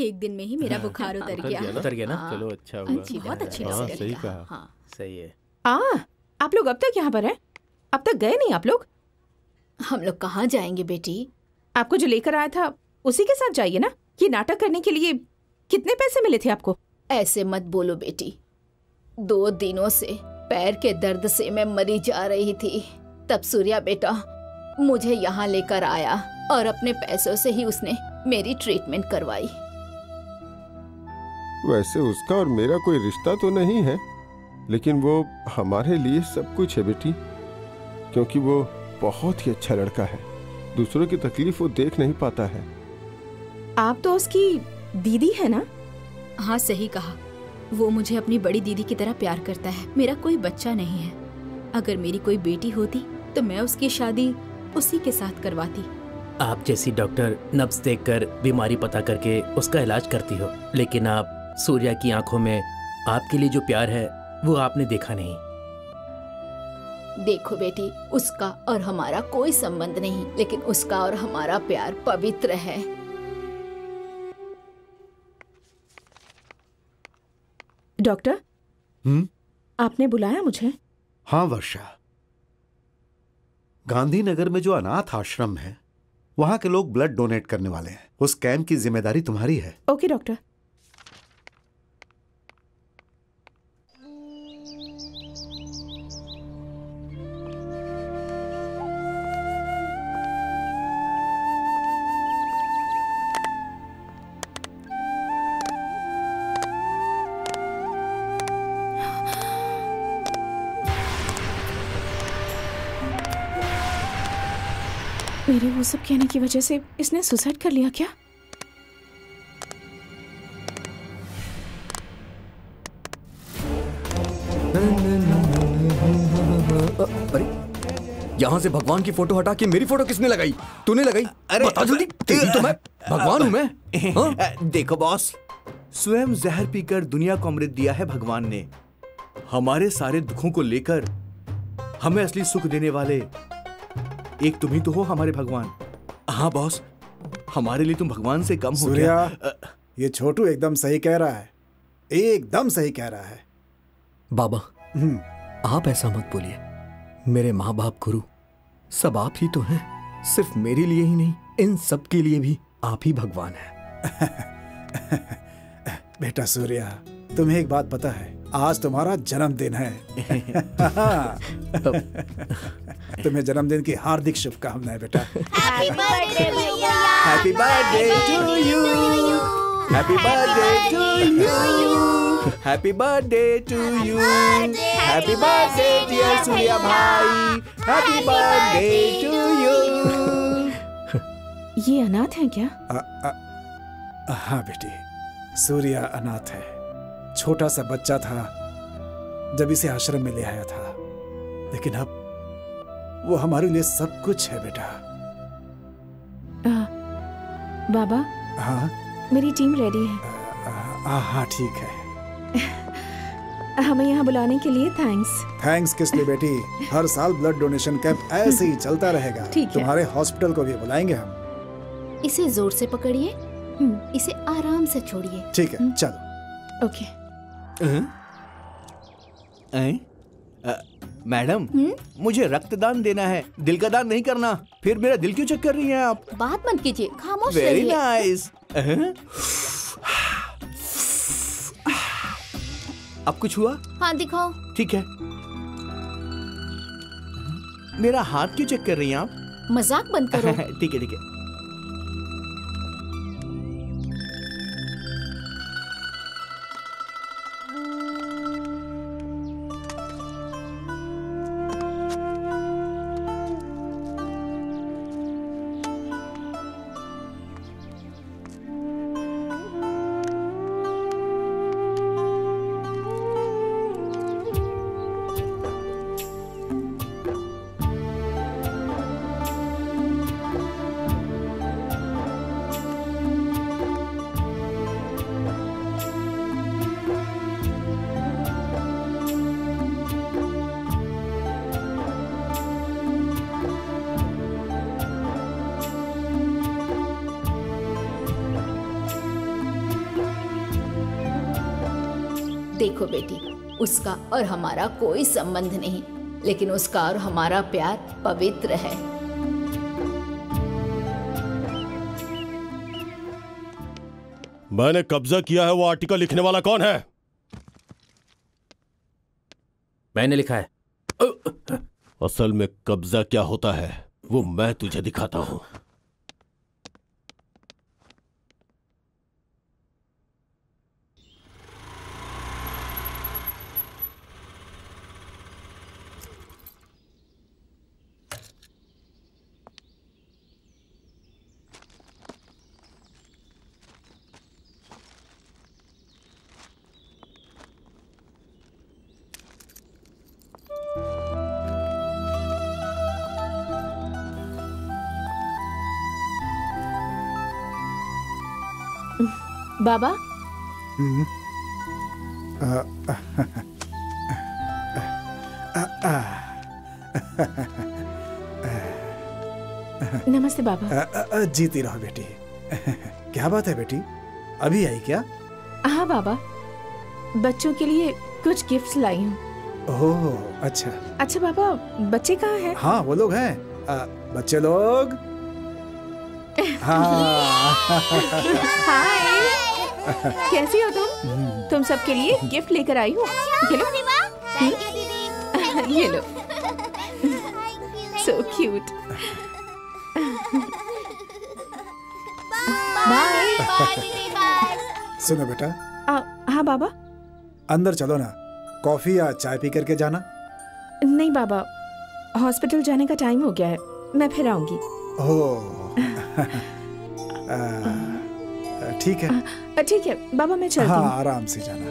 [SPEAKER 1] एक दिन में ही मेरा बुखार उतर गया।
[SPEAKER 6] उतर गया ना?
[SPEAKER 1] हाँ।
[SPEAKER 7] चलो अच्छा
[SPEAKER 1] अच्छी बहुत अच्छी
[SPEAKER 7] हाँ, सही
[SPEAKER 1] है।
[SPEAKER 7] कहा।
[SPEAKER 1] हाँ।
[SPEAKER 6] सही है।
[SPEAKER 3] आ, आप लोग अब तक यहाँ पर हैं? अब तक गए नहीं आप लोग?
[SPEAKER 1] हम लोग कहाँ जाएँगे बेटी?
[SPEAKER 3] आपको जो लेकर आया था उसी के साथ जाइए ना? ये नाटक करने के लिए कितने पैसे मिले थे आपको?
[SPEAKER 1] ऐसे मत बोलो बेटी। दो दिनों से पैर के दर्द से मैं मरी जा रही थी। तब सूर्या बेटा मुझे यहाँ लेकर आया और अपने पैसों से ही उसने मेरी ट्रीटमेंट करवाई।
[SPEAKER 11] वैसे उसका और मेरा कोई रिश्ता तो नहीं है लेकिन वो हमारे लिए सब कुछ है बेटी क्योंकि वो बहुत ही अच्छा लड़का है। दूसरों की तकलीफ़ वो देख नहीं पाता है।
[SPEAKER 3] आप तो उसकी दीदी है ना?
[SPEAKER 1] हाँ सही कहा। वो मुझे अपनी बड़ी दीदी की तरह प्यार करता है। मेरा कोई बच्चा नहीं है। अगर मेरी कोई बेटी होती तो मैं उसकी शादी उसी के साथ करवाती।
[SPEAKER 6] आप जैसी डॉक्टर नब्ज देखकर बीमारी पता करके उसका इलाज करती हो लेकिन आप सूर्या की आँखों में आपके लिए जो प्यार है वो आपने देखा नहीं।
[SPEAKER 1] देखो बेटी उसका और हमारा कोई संबंध नहीं लेकिन उसका और हमारा प्यार पवित्र है।
[SPEAKER 3] डॉक्टर?
[SPEAKER 2] हम्म?
[SPEAKER 3] आपने बुलाया मुझे?
[SPEAKER 2] हाँ वर्षा। गांधीनगर में जो अनाथ आश्रम है वहाँ के लोग ब्लड डोनेट करने वाले हैं। उस कैंप की ज़िम्मेदारी तुम्हारी है।
[SPEAKER 3] Okay doctor. सब कहने की वजह से इसने सुसाइड कर लिया क्या?
[SPEAKER 8] अरे यहाँ से भगवान की फ़ोटो हटा के मेरी फ़ोटो किसने लगाई? तूने लगाई?
[SPEAKER 4] अरे,
[SPEAKER 8] बता जल्दी। तेरी तो मैं भगवान हूँ मैं। हाँ?
[SPEAKER 4] देखो बॉस स्वयं जहर पीकर दुनिया को अमृत दिया है भगवान ने। हमारे सारे दुखों को लेकर हमें असली सुख देने वाले एक तुम ही तो हो हमारे भगवान। हाँ बॉस हमारे लिए तुम भगवान से कम हो
[SPEAKER 9] सूर्या ये छोटू एकदम सही कह रहा है। एकदम सही कह रहा है।
[SPEAKER 8] बाबा आप ऐसा मत बोलिए। मेरे माँ बाप गुरु सब आप ही तो हैं। सिर्फ़ मेरे लिए ही नहीं इन सब के लिए भी आप ही भगवान हैं।
[SPEAKER 9] बेटा सूर्या तुम्हें एक बात पता है। आज तुम्हारा जन्मदिन है। तुम्हें जन्मदिन की हार्दिक शुभकामनाएँ बेटा।
[SPEAKER 10] हैप्पी बर्थडे भैया।
[SPEAKER 4] Happy birthday to you happy birthday to you happy birthday to you happy birthday dear Surya भाई हैप्पी बर्थडे टू यू
[SPEAKER 3] ये अनाथ है क्या?
[SPEAKER 9] हाँ बेटी। सूर्या अनाथ है। छोटा सा बच्चा था जब इसे आश्रम में ले आया था। लेकिन अब वो हमारे लिए सब कुछ है बेटा।
[SPEAKER 3] आ, बाबा?
[SPEAKER 9] हाँ?
[SPEAKER 3] मेरी टीम रेडी है।
[SPEAKER 9] आ, हाँ ठीक है।
[SPEAKER 3] हमें यहाँ बुलाने के लिए थैंक्स
[SPEAKER 9] थैंक्स किस लिए बेटी? हर साल ब्लड डोनेशन कैंप ऐसे ही चलता रहेगा।
[SPEAKER 3] ठीक है।
[SPEAKER 9] तुम्हारे हॉस्पिटल को भी बुलाएँगे हम।
[SPEAKER 1] इसे ज़ोर से पकड़िए। इसे आराम से छोड़िए।
[SPEAKER 9] ठीक है चलो।
[SPEAKER 3] ओके
[SPEAKER 4] मैडम मुझे रक्तदान देना है दिल का दान नहीं करना। फिर मेरा दिल क्यों चेक कर रही हैं आप?
[SPEAKER 1] बात मत कीजिए खामोश
[SPEAKER 4] वेरी नाइस अब कुछ हुआ?
[SPEAKER 1] हाँ दिखाओ।
[SPEAKER 4] ठीक है। मेरा हाथ क्यों चेक कर रही हैं आप?
[SPEAKER 1] मज़ाक बंद करो।
[SPEAKER 4] ठीक है ठीक है।
[SPEAKER 1] और हमारा कोई संबंध नहीं। लेकिन उसका और हमारा प्यार पवित्र है।
[SPEAKER 7] मैंने कब्जा किया है वो आर्टिकल लिखने वाला कौन है?
[SPEAKER 6] मैंने लिखा है।
[SPEAKER 7] असल में कब्जा क्या होता है वो मैं तुझे दिखाता हूँ।
[SPEAKER 3] बाबा?
[SPEAKER 9] हम्म।
[SPEAKER 3] नमस्ते बाबा।
[SPEAKER 9] जीती रहो बेटी। क्या बात है बेटी? अभी आई क्या?
[SPEAKER 3] हाँ बाबा। बच्चों के लिए कुछ गिफ्ट्स लाई हूँ।
[SPEAKER 9] ओह अच्छा।
[SPEAKER 3] अच्छा बाबा बच्चे कहाँ हैं?
[SPEAKER 9] हाँ वो लोग हैं। बच्चे लोग? हाँ।
[SPEAKER 3] हाय कैसी हो तुम? तुम सबके लिए गिफ्ट लेकर आई हूँ। ये लो। हम्म? ये लो। सो क्यूट बाय
[SPEAKER 9] सुनो बेटा।
[SPEAKER 3] हाँ बाबा।
[SPEAKER 9] अंदर चलो ना। कॉफ़ी या चाय पी करके जाना।
[SPEAKER 3] नहीं बाबा। हॉस्पिटल जाने का टाइम हो गया है। मैं फिर आऊँगी।
[SPEAKER 9] ओह आ, ठीक है
[SPEAKER 3] ठीक है बाबा मैं चलती
[SPEAKER 9] हाँ आराम से जाना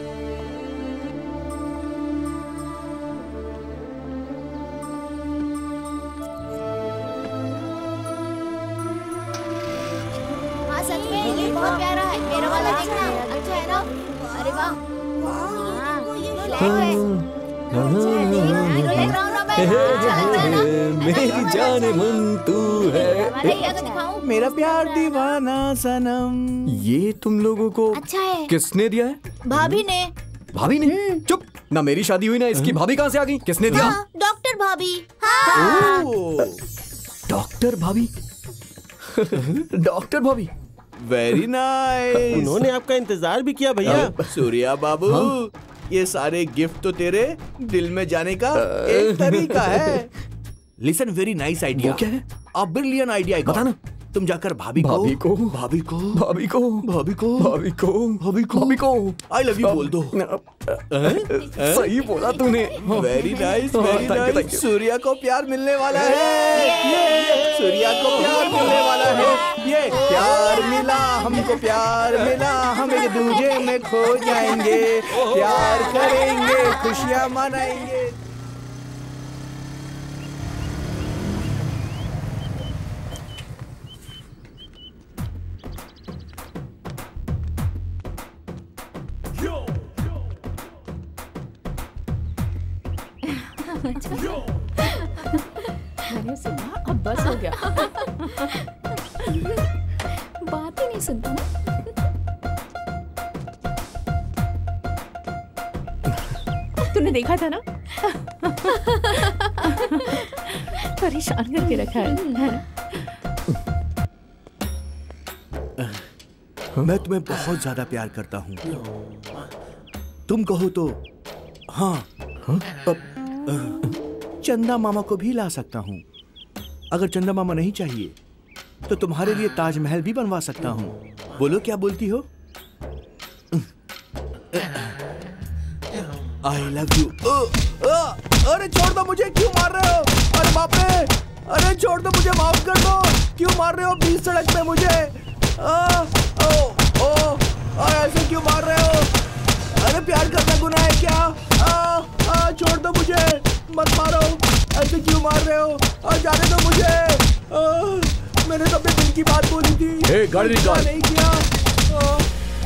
[SPEAKER 10] हाँ सच में ये बहुत प्यारा है मेरा वाला देखना अच्छा है ना अरे वाह
[SPEAKER 8] मेरी जान मन तू है
[SPEAKER 4] मेरा प्यार दीवाना सनम।
[SPEAKER 8] ये तुम लोगों को
[SPEAKER 10] अच्छा है।
[SPEAKER 8] किसने दिया है?
[SPEAKER 10] भाभी ने।
[SPEAKER 8] भाभी ने? चुप। ना मेरी शादी हुई ना इसकी। भाभी कहाँ से आ गई? किसने दिया?
[SPEAKER 10] हाँ, डॉक्टर भाभी। हाँ।
[SPEAKER 8] डॉक्टर भाभी? डॉक्टर भाभी।
[SPEAKER 4] वेरी नाइस
[SPEAKER 7] उन्होंने आपका इंतज़ार भी किया भैया।
[SPEAKER 4] सूर्या बाबू ये सारे गिफ्ट तो तेरे दिल में जाने का एक तरीका है। लिसन वेरी नाइस आइडिया
[SPEAKER 8] क्या है?
[SPEAKER 4] अ ब्रिलियंट आइडिया
[SPEAKER 8] बता ना
[SPEAKER 4] तुम जाकर भाभी
[SPEAKER 8] भाभी को।
[SPEAKER 4] भाभी को
[SPEAKER 8] भाभी को।
[SPEAKER 4] भाभी को
[SPEAKER 8] भाभी को।
[SPEAKER 4] भाभी को।
[SPEAKER 8] भाभी को।
[SPEAKER 4] आई लव यू बोल दो।
[SPEAKER 8] सही बोला तूने।
[SPEAKER 4] Very nice very nice Surya को प्यार मिलने वाला है। सूर्या को प्यार मिलने वाला है। ये प्यार मिला हमको प्यार मिला। हम एक दूजे में खो जाएँगे। oh। प्यार करेंगे खुशियाँ मनाएँगे।
[SPEAKER 3] अरे सुना अब बस हो गया
[SPEAKER 1] बात ही नहीं सुनता ना
[SPEAKER 3] तूने देखा था ना? परेशान करके रखा है है
[SPEAKER 4] मैं तुम्हें बहुत ज़्यादा प्यार करता हूँ। तुम कहो तो हाँ अब, अ, चंदा मामा को भी ला सकता हूँ। अगर चंदा मामा नहीं चाहिए तो तुम्हारे लिए ताजमहल भी बनवा सकता हूँ। बोलो क्या बोलती हो? आई लव यू अरे छोड़ दो मुझे क्यों मार रहे हो? अरे बाप रे! अरे छोड़ दो मुझे माफ़ कर दो। क्यों मार रहे हो बीच सड़क पे मुझे? ओ, ओ, आ, ऐसे क्यों मार रहे हो? अरे प्यार करना गुनाह है क्या? आ, आ, छोड़ दो मुझे। मत मारो। ऐसे क्यों मार रहे हो? आ, जाने दो मुझे। आ, मैंने तो अपने दिल की बात बोली थी।
[SPEAKER 6] ए, गाड़ी निकाल।
[SPEAKER 4] नहीं किया। आ,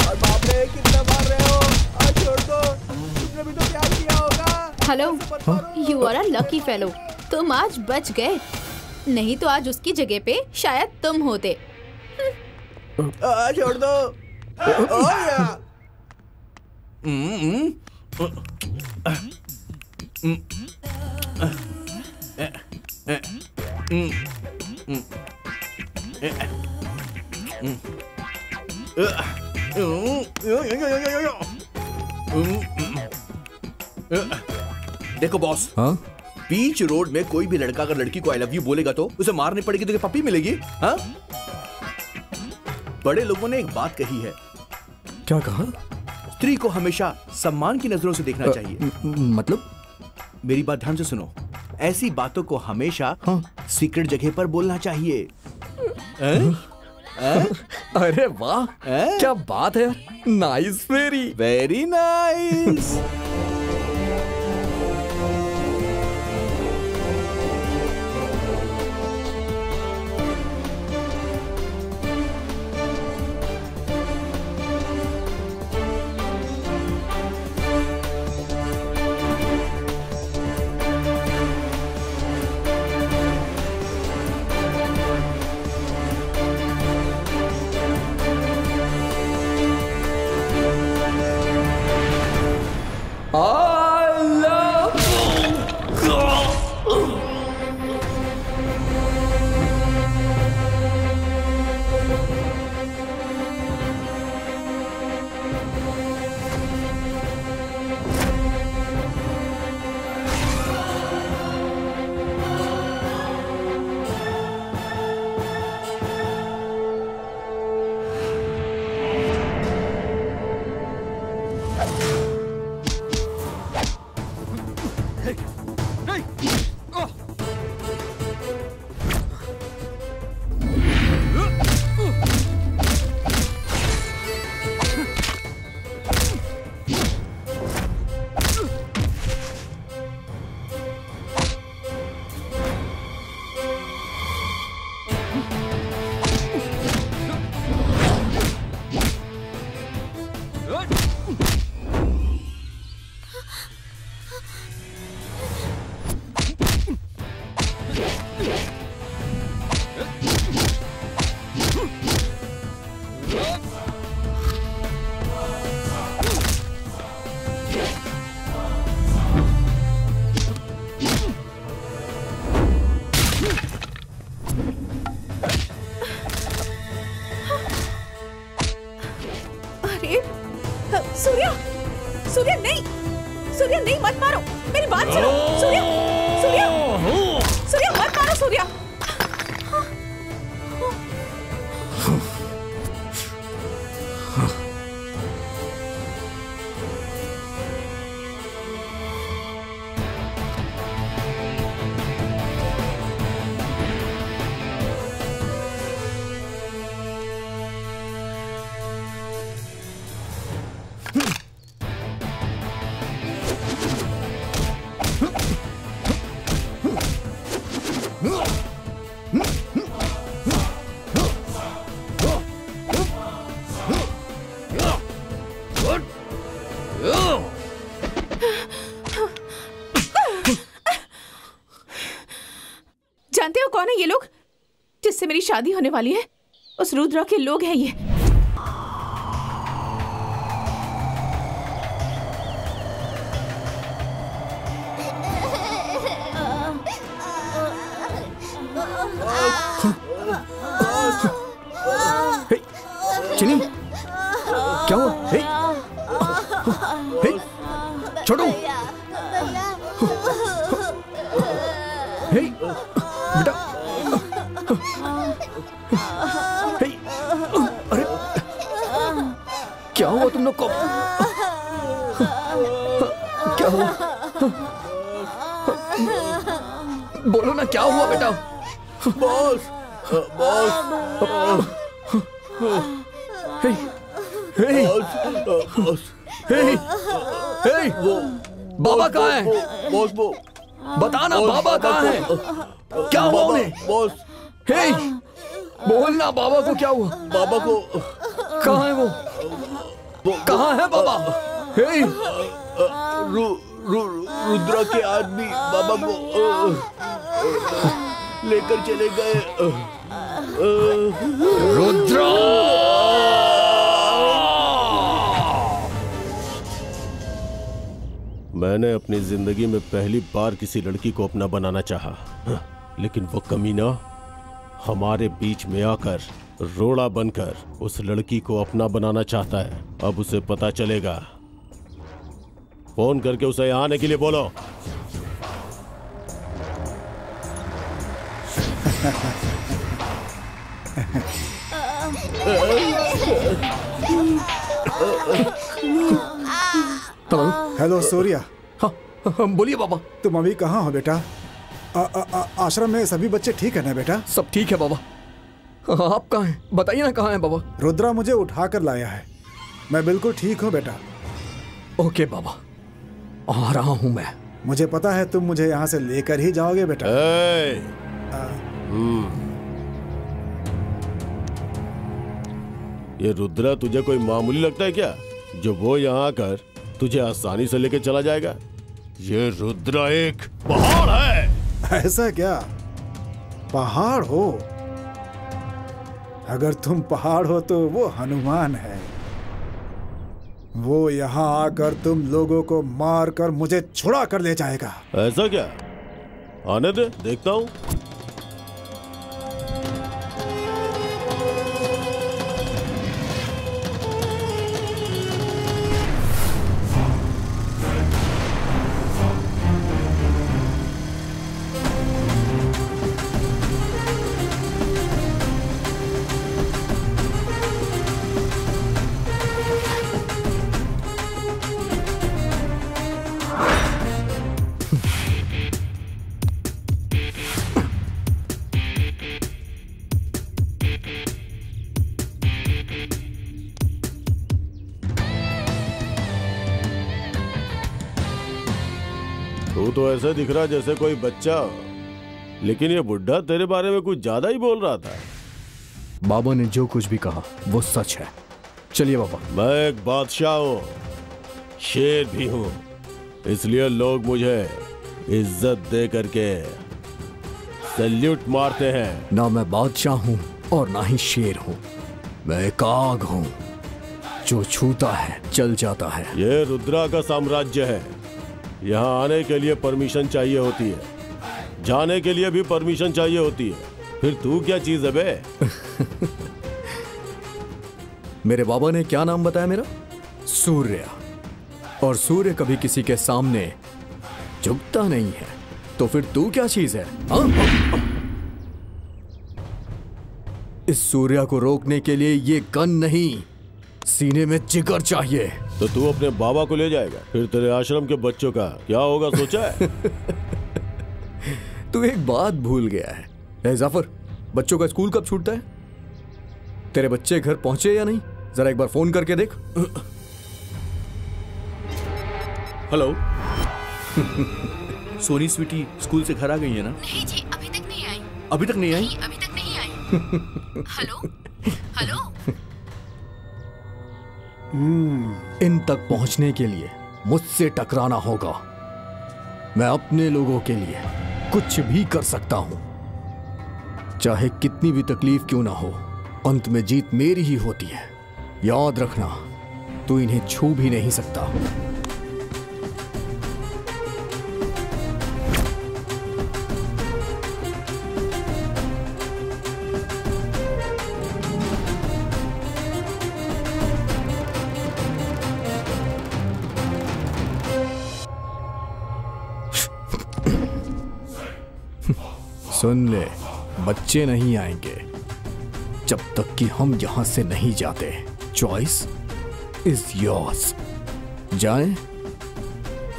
[SPEAKER 4] और बाप रे कितना मार रहे हो। आ, छोड़ दो। तुमने भी तो प्यार किया होगा।
[SPEAKER 1] Hello you are a lucky fellow तुम आज बच गए। नहीं तो आज उसकी जगह पे शायद तुम होते।
[SPEAKER 4] आ, छोड़ दो। ओ, या। हम्म, देखो बॉस
[SPEAKER 8] हाँ?
[SPEAKER 4] बीच रोड में कोई भी लड़का अगर लड़की को आई लव यू बोलेगा तो उसे मारने पड़ेगी तो क्या पप्पी मिलेगी हाँ? बड़े लोगों ने एक बात कही है।
[SPEAKER 8] क्या कहा?
[SPEAKER 4] स्त्री को हमेशा सम्मान की नज़रों से देखना आ,
[SPEAKER 8] चाहिए। मतलब?
[SPEAKER 4] मेरी बात ध्यान से सुनो। ऐसी बातों को हमेशा
[SPEAKER 8] हाँ।
[SPEAKER 4] सीक्रेट जगह पर बोलना चाहिए। हाँ?
[SPEAKER 8] अरे वाह क्या बात है। नाइस वेरी
[SPEAKER 4] वेरी नाइस
[SPEAKER 3] ये लोग जिससे मेरी शादी होने वाली है उस रुद्रा के लोग हैं ये।
[SPEAKER 8] बाबा कहाँ है? क्या हुआ उन्हें?
[SPEAKER 4] बॉस।
[SPEAKER 8] हे बोलना बाबा को क्या हुआ?
[SPEAKER 4] बाबा को
[SPEAKER 8] कहाँ है वो? कहाँ है बाबा? हे।
[SPEAKER 4] रु, रु, रुद्रा के आदमी बाबा को लेकर चले गए।
[SPEAKER 8] रुद्रा!
[SPEAKER 7] मैंने अपनी ज़िंदगी में पहली बार किसी लड़की को अपना बनाना चाहा हाँ, लेकिन वो कमीना हमारे बीच में आकर रोड़ा बनकर उस लड़की को अपना बनाना चाहता है। अब उसे पता चलेगा। फ़ोन करके उसे यहाँ आने के लिए बोलो।
[SPEAKER 8] हेलो
[SPEAKER 9] हेलो सूर्या
[SPEAKER 8] हाँ, हाँ, बोलिए बाबा।
[SPEAKER 9] तुम अभी कहाँ हो बेटा? आ, आ, आ, आश्रम में सभी बच्चे ठीक है ना बेटा?
[SPEAKER 8] सब ठीक है बाबा। हाँ, आप कहाँ हैं? बताइए ना कहाँ हैं बाबा।
[SPEAKER 9] रुद्रा मुझे उठा कर लाया है। मैं बिल्कुल ठीक हूँ बेटा।
[SPEAKER 8] ओके बाबा। आ रहा हूँ मैं।
[SPEAKER 9] मुझे पता है तुम मुझे यहाँ से लेकर ही जाओगे बेटा।
[SPEAKER 7] ए, ये रुद्रा तुझे कोई मामूली लगता है क्या? जो वो यहाँ आकर तुझे आसानी से लेके चला जाएगा। ये रुद्रा एक पहाड़ है।
[SPEAKER 9] ऐसा क्या? पहाड़ हो? अगर तुम पहाड़ हो तो वो हनुमान है। वो यहाँ आकर तुम लोगों को मार कर मुझे छुड़ा कर ले जाएगा।
[SPEAKER 7] ऐसा क्या? आने दे देखता हूँ। ऐसा दिख रहा जैसे कोई बच्चा। लेकिन ये बुढ़ा तेरे बारे में कुछ ज़्यादा ही बोल रहा था।
[SPEAKER 8] बाबा ने जो कुछ भी कहा वो सच है। चलिए बाबा।
[SPEAKER 7] मैं एक बादशाह हूँ। शेर भी हूँ। इसलिए लोग मुझे इज़्ज़त दे करके सल्यूट मारते हैं।
[SPEAKER 8] ना मैं बादशाह हूँ और ना ही शेर हूँ। मैं एक आग हूँ। जो छूता है जल जाता है।
[SPEAKER 7] ये रुद्रा का साम्राज्य है। यहाँ आने के लिए परमिशन चाहिए होती है। जाने के लिए भी परमिशन चाहिए होती है। फिर तू क्या चीज़ है बे?
[SPEAKER 8] मेरे बाबा ने क्या नाम बताया मेरा? सूर्य। और सूर्य कभी किसी के सामने झुकता नहीं है। तो फिर तू क्या चीज़ है हाँ? इस सूर्य को रोकने के लिए ये गन नहीं, सीने में जिगर चाहिए।
[SPEAKER 7] तो तू अपने बाबा को ले जाएगा। फिर तेरे आश्रम के बच्चों का क्या होगा सोचा है?
[SPEAKER 8] तू एक बात भूल गया है। ए जाफ़र बच्चों का स्कूल कब छूटता है? तेरे बच्चे घर पहुँचे या नहीं? जरा एक बार फ़ोन करके देख।
[SPEAKER 4] हेलो। सोनी स्वीटी स्कूल से घर आ गई है ना?
[SPEAKER 1] नहीं जी अभी तक नहीं आई।
[SPEAKER 4] अभी तक नहीं आई?
[SPEAKER 1] अभी तक नहीं आई। हेलो? हेलो?
[SPEAKER 8] इन तक पहुँचने के लिए मुझसे टकराना होगा। मैं अपने लोगों के लिए कुछ भी कर सकता हूँ। चाहे कितनी भी तकलीफ़ क्यों ना हो, अंत में जीत मेरी ही होती है। याद रखना, तू इन्हें छू भी नहीं सकता। सुन ले बच्चे नहीं आएँगे। जब तक कि हम यहाँ से नहीं जाते। चॉइस इज़ योर्स जाए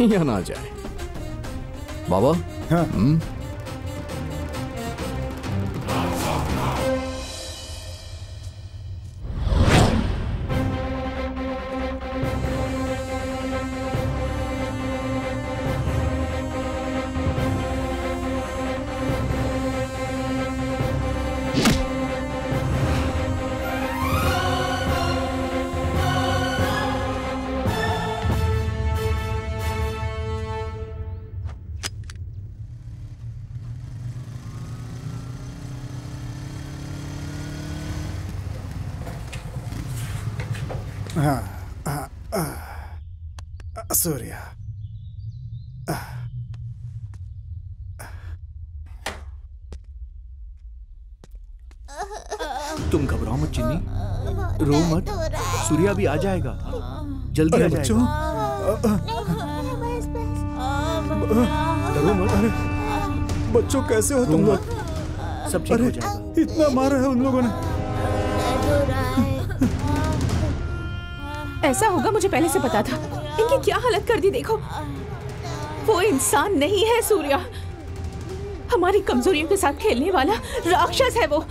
[SPEAKER 8] या ना जाए? बाबा?
[SPEAKER 9] हाँ।
[SPEAKER 8] हम्म?
[SPEAKER 9] हाँ सूर्या
[SPEAKER 4] भी आ जाएगा। जल्दी आ
[SPEAKER 9] बच्चों
[SPEAKER 4] जाएगा।
[SPEAKER 9] डरो मत। अरे बच्चों कैसे हो तुम लोग?
[SPEAKER 4] सब ठीक हो जाएगा।
[SPEAKER 9] इतना मारा है उन लोगों ने।
[SPEAKER 3] ऐसा होगा मुझे पहले से पता था। इनकी क्या हालत कर दी देखो। वो इंसान नहीं है सूर्या। हमारी कमजोरियों के साथ खेलने वाला राक्षस है वो।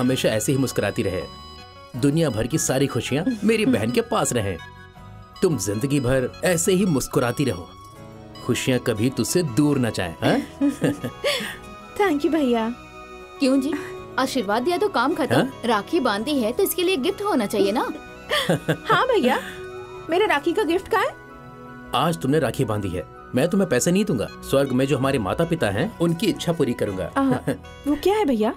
[SPEAKER 6] हमेशा ऐसे ही मुस्कुराती रहे। दुनिया भर की सारी खुशियाँ मेरी बहन के पास रहे। तुम ज़िंदगी भर ऐसे ही मुस्कुराती रहो। खुशियाँ कभी तुझसे दूर न जाए हाँ?
[SPEAKER 3] थैंक यू भैया।
[SPEAKER 1] क्यों जी? आशीर्वाद दिया तो काम खत्म। राखी बांधी है तो इसके लिए गिफ्ट होना चाहिए ना?
[SPEAKER 3] हाँ भैया। मेरे राखी का गिफ्ट का है?
[SPEAKER 6] आज तुमने राखी बांधी है। मैं तुम्हें पैसे नहीं दूँगा। स्वर्ग में जो हमारे माता पिता हैं उनकी इच्छा पूरी करूँगा।
[SPEAKER 3] आ, वो क्या है भैया?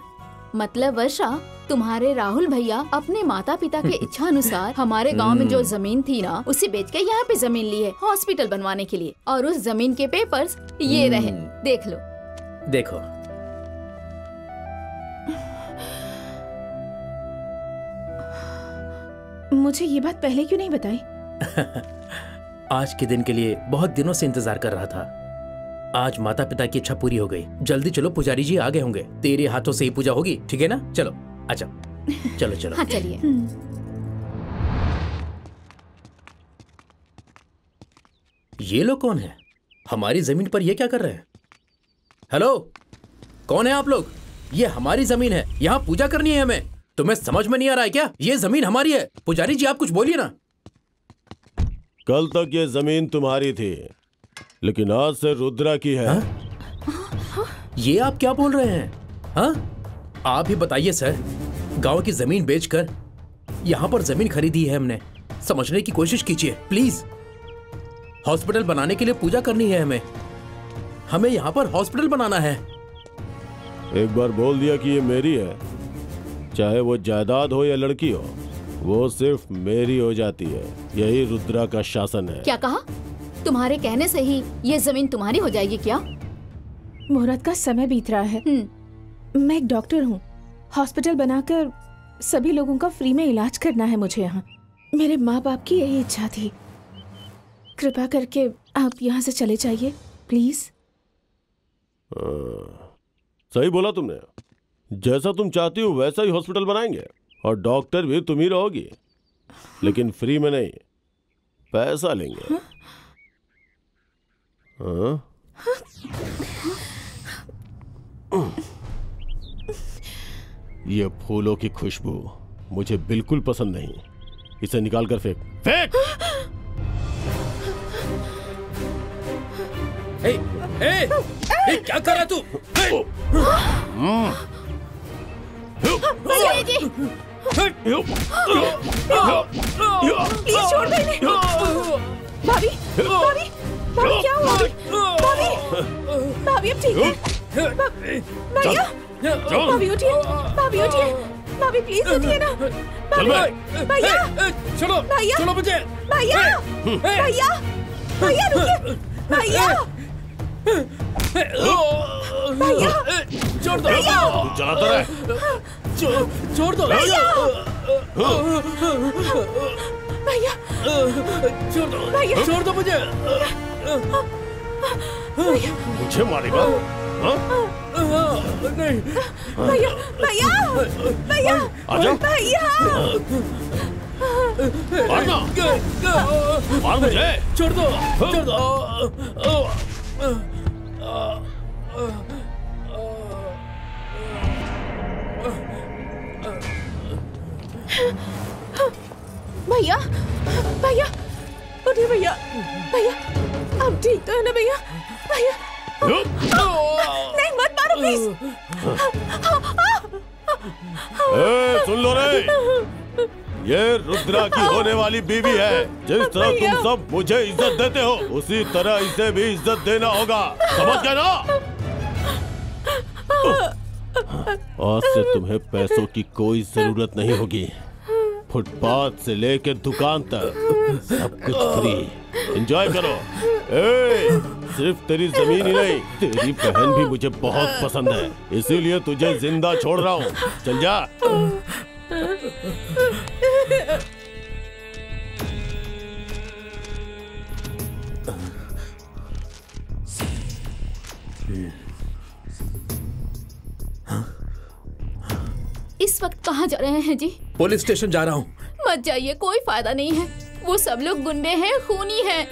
[SPEAKER 1] मतलब वर्षा तुम्हारे राहुल भैया अपने माता पिता के इच्छा अनुसार हमारे गाँव में जो ज़मीन थी ना उसे बेच के यहाँ पे ज़मीन ली है हॉस्पिटल बनवाने के लिए। और उस ज़मीन के पेपर्स ये रहे देख लो।
[SPEAKER 6] देखो।
[SPEAKER 3] मुझे ये बात पहले क्यों नहीं बताई?
[SPEAKER 6] आज के दिन के लिए बहुत दिनों से इंतज़ार कर रहा था। आज माता पिता की इच्छा पूरी हो गई। जल्दी चलो पुजारी जी आ गए होंगे। तेरे हाथों से ही पूजा होगी ठीक है ना? चलो अच्छा। चलो चलो।
[SPEAKER 1] हाँ चलिए।
[SPEAKER 6] ये लोग कौन है? हमारी ज़मीन पर ये क्या कर रहे हैं? हेलो? कौन है आप लोग? ये हमारी ज़मीन है। यहाँ पूजा करनी है हमें। तुम्हें समझ में नहीं आ रहा है क्या? ये ज़मीन हमारी है। पुजारी जी आप कुछ बोलिए ना।
[SPEAKER 7] कल तक ये ज़मीन तुम्हारी थी। लेकिन आज से रुद्रा की है। हा?
[SPEAKER 6] ये आप क्या बोल रहे हैं? हाँ? आप ही बताइए सर। गाँव की ज़मीन बेचकर यहाँ पर ज़मीन खरीदी है हमने। समझने की कोशिश कीजिए प्लीज़। हॉस्पिटल बनाने के लिए पूजा करनी है हमें। हमें यहाँ पर हॉस्पिटल बनाना है।
[SPEAKER 7] एक बार बोल दिया कि ये मेरी है। चाहे वो जायदाद हो या लड़की हो वो सिर्फ़ मेरी हो जाती है। यही रुद्रा का शासन है।
[SPEAKER 1] क्या कहा? तुम्हारे कहने से ही ये ज़मीन तुम्हारी हो जाएगी क्या?
[SPEAKER 3] मुहूर्त का समय बीत रहा है। मैं एक डॉक्टर हूँ। हॉस्पिटल बनाकर सभी लोगों का फ्री में इलाज करना है मुझे यहाँ। मेरे माँ बाप की यही इच्छा थी। कृपा करके आप यहाँ से चले जाइए प्लीज़।
[SPEAKER 7] हाँ, सही बोला तुमने। जैसा तुम चाहती हो वैसा ही हॉस्पिटल बनाएँगे। और डॉक्टर भी तुम ही रहोगी। लेकिन फ्री में नहीं। पैसा लेंगे। हाँ? ये फूलों की खुशबू मुझे बिल्कुल पसंद नहीं। इसे निकाल कर फेंक। फेंक!
[SPEAKER 6] ए, ए, ए, क्या कर रहा तू?
[SPEAKER 3] इन्हें। भाभी भाभी। भाभी क्या हुआ भाभी भाभी अब ठीक है भैया भाभी उठिए भाभी उठिए भाभी प्लीज़ उठिए ना भैया
[SPEAKER 6] छोड़ो
[SPEAKER 3] भैया
[SPEAKER 6] छोड़ो मुझे
[SPEAKER 3] भैया भैया भैया रुकिए भैया भैया
[SPEAKER 6] छोड़ दो
[SPEAKER 7] तू चलाता रहे
[SPEAKER 6] छोड़ दो
[SPEAKER 3] भैया भैया
[SPEAKER 6] छोड़ दो। छोड़ दो मुझे
[SPEAKER 7] मुझे मारेगा हाँ?
[SPEAKER 6] नहीं
[SPEAKER 3] भैया भैया भैया भैया
[SPEAKER 7] मारना मार मुझे
[SPEAKER 6] छोड़ दो छोड़ दो
[SPEAKER 3] भैया भैया उठिए भैया। भैया अब ठीक तो है ना भैया? भैया नहीं मत मारो प्लीज़
[SPEAKER 7] ए, सुन लो रे। ये रुद्रा की होने वाली बीवी है। जिस तरह तुम सब मुझे इज़्ज़त देते हो उसी तरह इसे भी इज़्ज़त देना होगा। समझ गए ना? आज से तुम्हें पैसों की कोई ज़रूरत नहीं होगी। फुटपाथ से लेके दुकान तक। सब कुछ फ्री एंजॉय करो। ए, सिर्फ़ तेरी ज़मीन ही नहीं तेरी बहन भी मुझे बहुत पसंद है। इसीलिए तुझे ज़िंदा छोड़ रहा हूँ। चल जा।
[SPEAKER 1] इस वक्त कहाँ जा रहे हैं जी?
[SPEAKER 6] पुलिस स्टेशन जा रहा हूँ।
[SPEAKER 1] मत जाइए कोई फ़ायदा नहीं है। वो सब लोग गुंडे हैं खूनी हैं।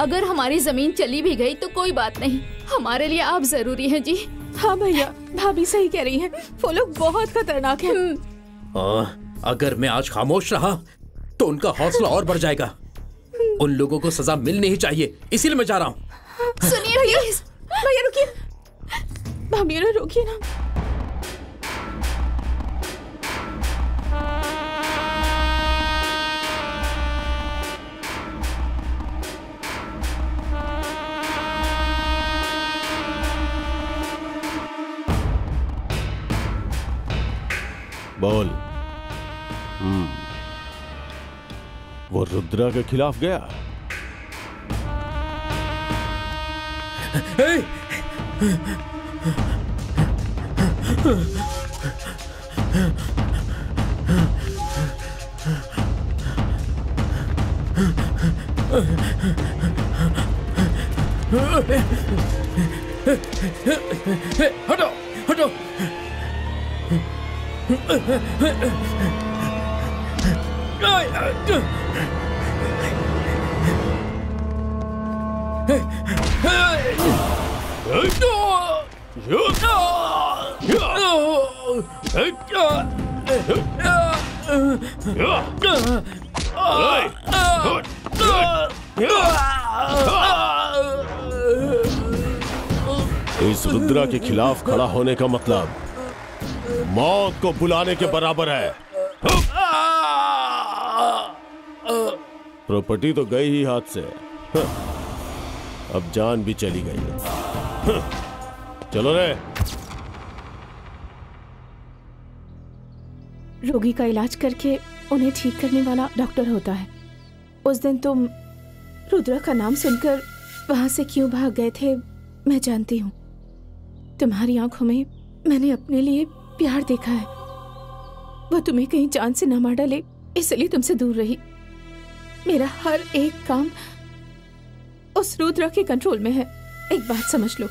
[SPEAKER 1] अगर हमारी ज़मीन चली भी गई तो कोई बात नहीं। हमारे लिए आप ज़रूरी हैं जी।
[SPEAKER 3] हाँ भैया भाभी सही कह रही हैं। वो लोग बहुत खतरनाक हैं।
[SPEAKER 6] आ, अगर मैं आज खामोश रहा तो उनका हौसला और बढ़ जाएगा। उन लोगों को सजा मिलनी ही चाहिए इसीलिए मैं जा रहा हूँ।
[SPEAKER 1] सुनिए
[SPEAKER 3] भैया भैया रुकिए। भाभी ना रुकिए ना।
[SPEAKER 7] बोल। हम्म। वो रुद्रा के खिलाफ गया?
[SPEAKER 6] हटो हटो।
[SPEAKER 7] इस रुद्रा के खिलाफ खड़ा होने का मतलब मौत को बुलाने के बराबर है। प्रॉपर्टी तो गई ही हाथ से। अब जान भी चली गई। चलो रे।
[SPEAKER 3] रोगी का इलाज करके उन्हें ठीक करने वाला डॉक्टर होता है। उस दिन तुम रुद्रा का नाम सुनकर वहाँ से क्यों भाग गए थे, मैं जानती हूँ। तुम्हारी आँखों में मैंने अपने लिए प्यार देखा है। वो तुम्हें कहीं जान से न मार डाले, इसलिए तुमसे दूर रही। मेरा हर एक काम उस रुद्रा के कंट्रोल में है। एक बात समझ लो।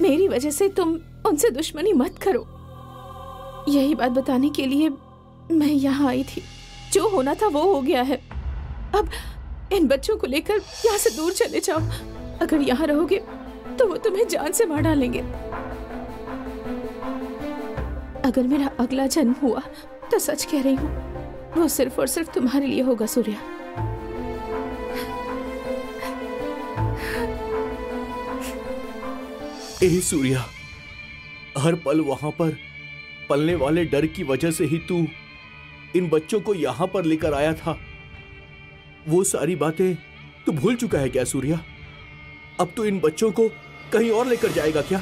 [SPEAKER 3] मेरी वजह से तुम उनसे दुश्मनी मत करो। यही बात बताने के लिए मैं यहाँ आई थी। जो होना था वो हो गया है। अब इन बच्चों को लेकर यहाँ से दूर चले जाओ। अगर यहाँ रहोगे तो वो तुम्हें जान से मार डालेंगे। अगर मेरा अगला जन्म हुआ तो सच कह रही हूँ वो सिर्फ़ और सिर्फ़ तुम्हारे लिए होगा सूर्या।
[SPEAKER 4] ए सूर्या हर पल वहाँ पर पलने वाले डर की वजह से ही तू इन बच्चों को यहाँ पर लेकर आया था। वो सारी बातें तू भूल चुका है क्या सूर्या? अब तू इन बच्चों को कहीं और लेकर जाएगा क्या?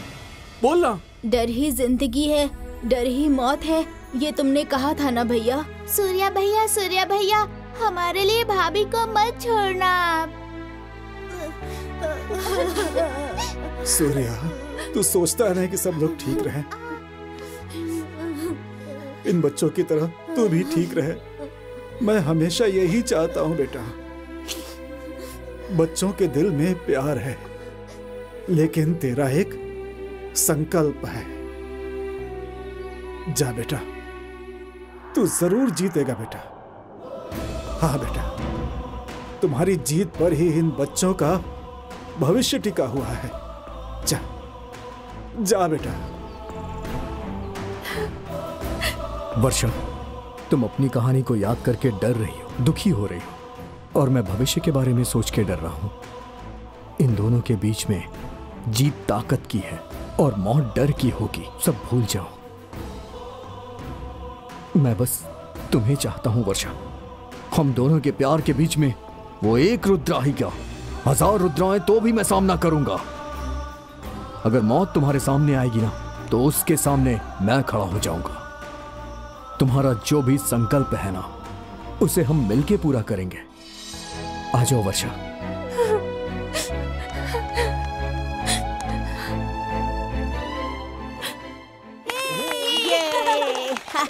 [SPEAKER 4] बोलना।
[SPEAKER 1] डर ही ज़िंदगी है। डर ही मौत है ये तुमने कहा था ना भैया?
[SPEAKER 10] सूर्या भैया सूर्या भैया हमारे लिए भाभी को मत छोड़ना। आप
[SPEAKER 9] सूर्या तू सोचता है ना कि सब लोग ठीक रहे? इन बच्चों की तरह तू भी ठीक रहे। मैं हमेशा यही चाहता हूँ बेटा। बच्चों के दिल में प्यार है लेकिन तेरा एक संकल्प है। जा बेटा। तू ज़रूर जीतेगा बेटा। हाँ बेटा। तुम्हारी जीत पर ही इन बच्चों का भविष्य टिका हुआ है। जा। जा बेटा।
[SPEAKER 8] वर्षा, तुम अपनी कहानी को याद करके डर रही हो, दुखी हो रही हो, और मैं भविष्य के बारे में सोच के डर रहा हूँ। इन दोनों के बीच में जीत ताकत की है और मौत डर की होगी, सब भूल जाओ। मैं बस तुम्हें चाहता हूँ, वर्षा। हम दोनों के प्यार के बीच में वो एक रुद्रा ही क्या हज़ार रुद्राएँ तो भी मैं सामना करूँगा। अगर मौत तुम्हारे सामने आएगी ना तो उसके सामने मैं खड़ा हो जाऊँगा। तुम्हारा जो भी संकल्प है ना, उसे हम मिलके पूरा करेंगे। आ जाओ, वर्षा।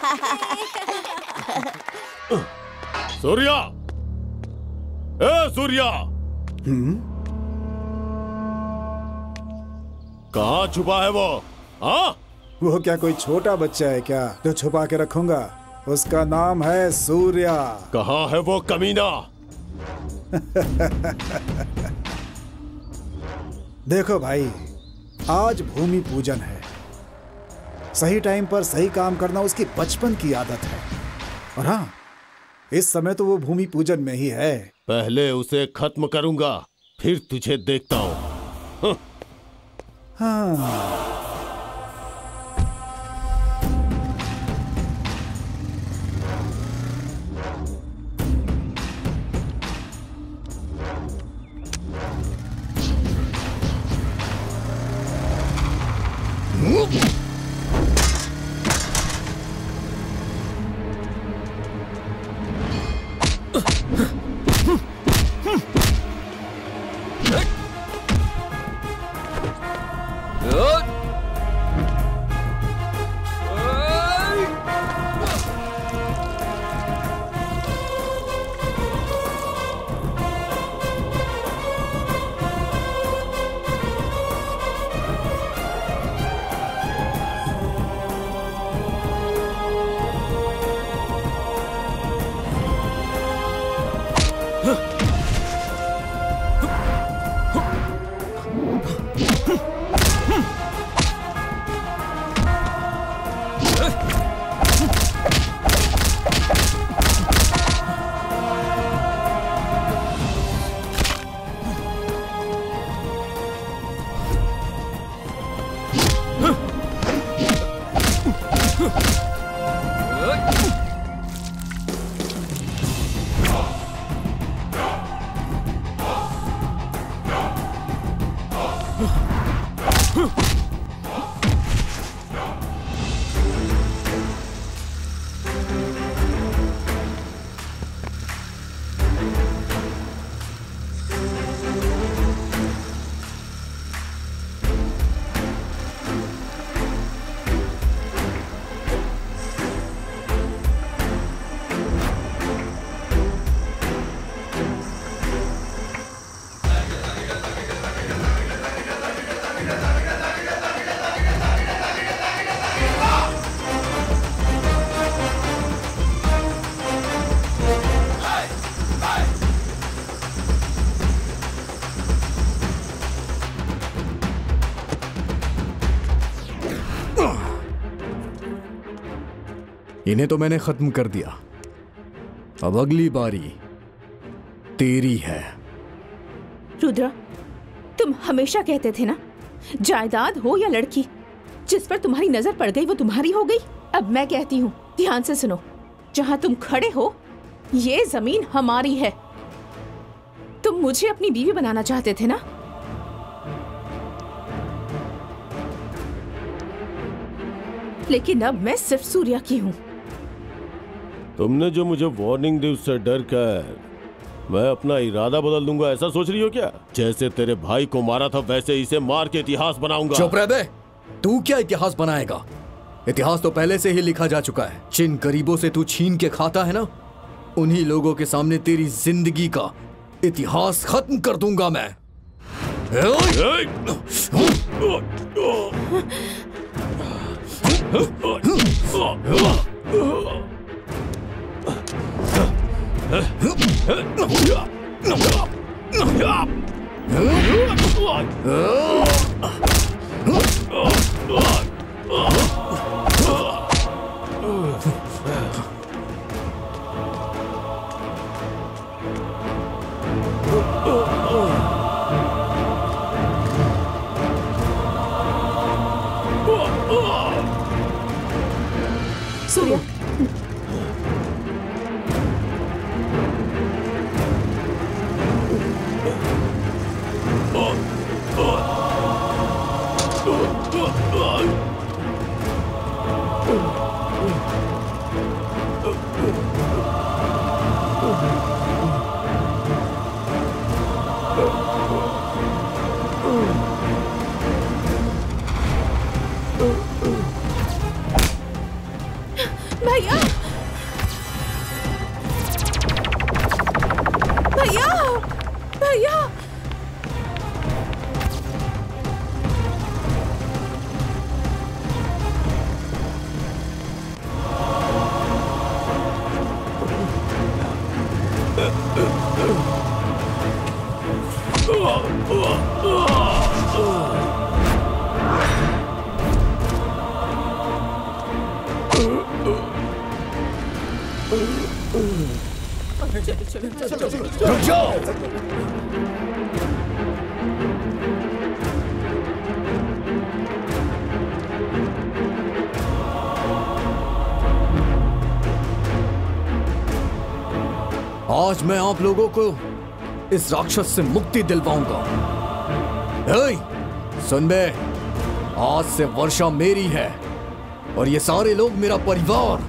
[SPEAKER 7] सूर्या! ए सूर्या! कहाँ छुपा है वो? हाँ?
[SPEAKER 9] वो क्या कोई छोटा बच्चा है क्या जो छुपा के रखूँगा? उसका नाम है सूर्या।
[SPEAKER 7] कहा है वो कमीना?
[SPEAKER 9] देखो भाई आज भूमि पूजन है। सही टाइम पर सही काम करना उसकी बचपन की आदत है। और हाँ इस समय तो वो भूमि पूजन में ही है।
[SPEAKER 7] पहले उसे खत्म करूँगा फिर तुझे देखता हूँ।
[SPEAKER 9] हाँ।
[SPEAKER 8] इन्हें तो मैंने खत्म कर दिया। अब अगली बारी तेरी है।
[SPEAKER 3] रुद्रा, तुम हमेशा कहते थे ना, जायदाद हो या लड़की, जिस पर तुम्हारी नज़र पड़ गई वो तुम्हारी हो गई। अब मैं कहती हूँ, ध्यान से सुनो, जहाँ तुम खड़े हो, ये ज़मीन हमारी है। तुम मुझे अपनी बीवी बनाना चाहते थे ना? लेकिन अब मैं सिर्फ़ सूर्या की हूँ।
[SPEAKER 7] तुमने जो मुझे वार्निंग दी उससे डर कर मैं अपना इरादा बदल दूँगा ऐसा सोच रही हो क्या? जैसे तेरे भाई को मारा था वैसे इसे मार के इतिहास बनाऊँगा।
[SPEAKER 8] चुप रह बे। तू क्या इतिहास बनाएगा? इतिहास तो पहले से ही लिखा जा चुका है। जिन गरीबों से तू छीन के खाता है ना उन्हीं लोगों के सामने तेरी ज़िंदगी का इतिहास खत्म कर दूँगा मैं।
[SPEAKER 3] सूर्या भैया
[SPEAKER 8] मैं आप लोगों को इस राक्षस से मुक्ति दिलवाऊँगा। सुन बे, आज से वर्षा मेरी है और ये सारे लोग मेरा परिवार।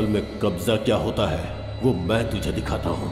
[SPEAKER 7] असल में कब्जा क्या होता है वो मैं तुझे दिखाता हूँ।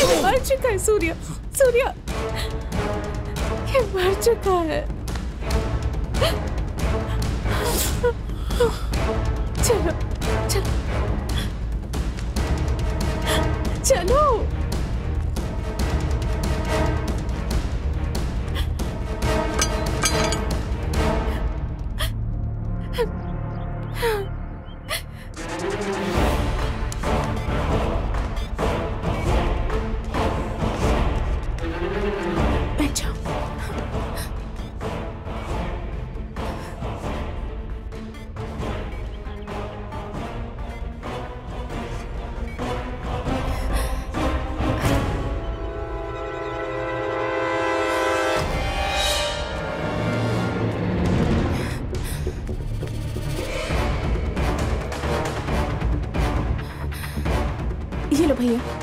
[SPEAKER 3] ये मर चुका है सूर्य। सूर्य ये मर चुका है। चलो चलो। चलो।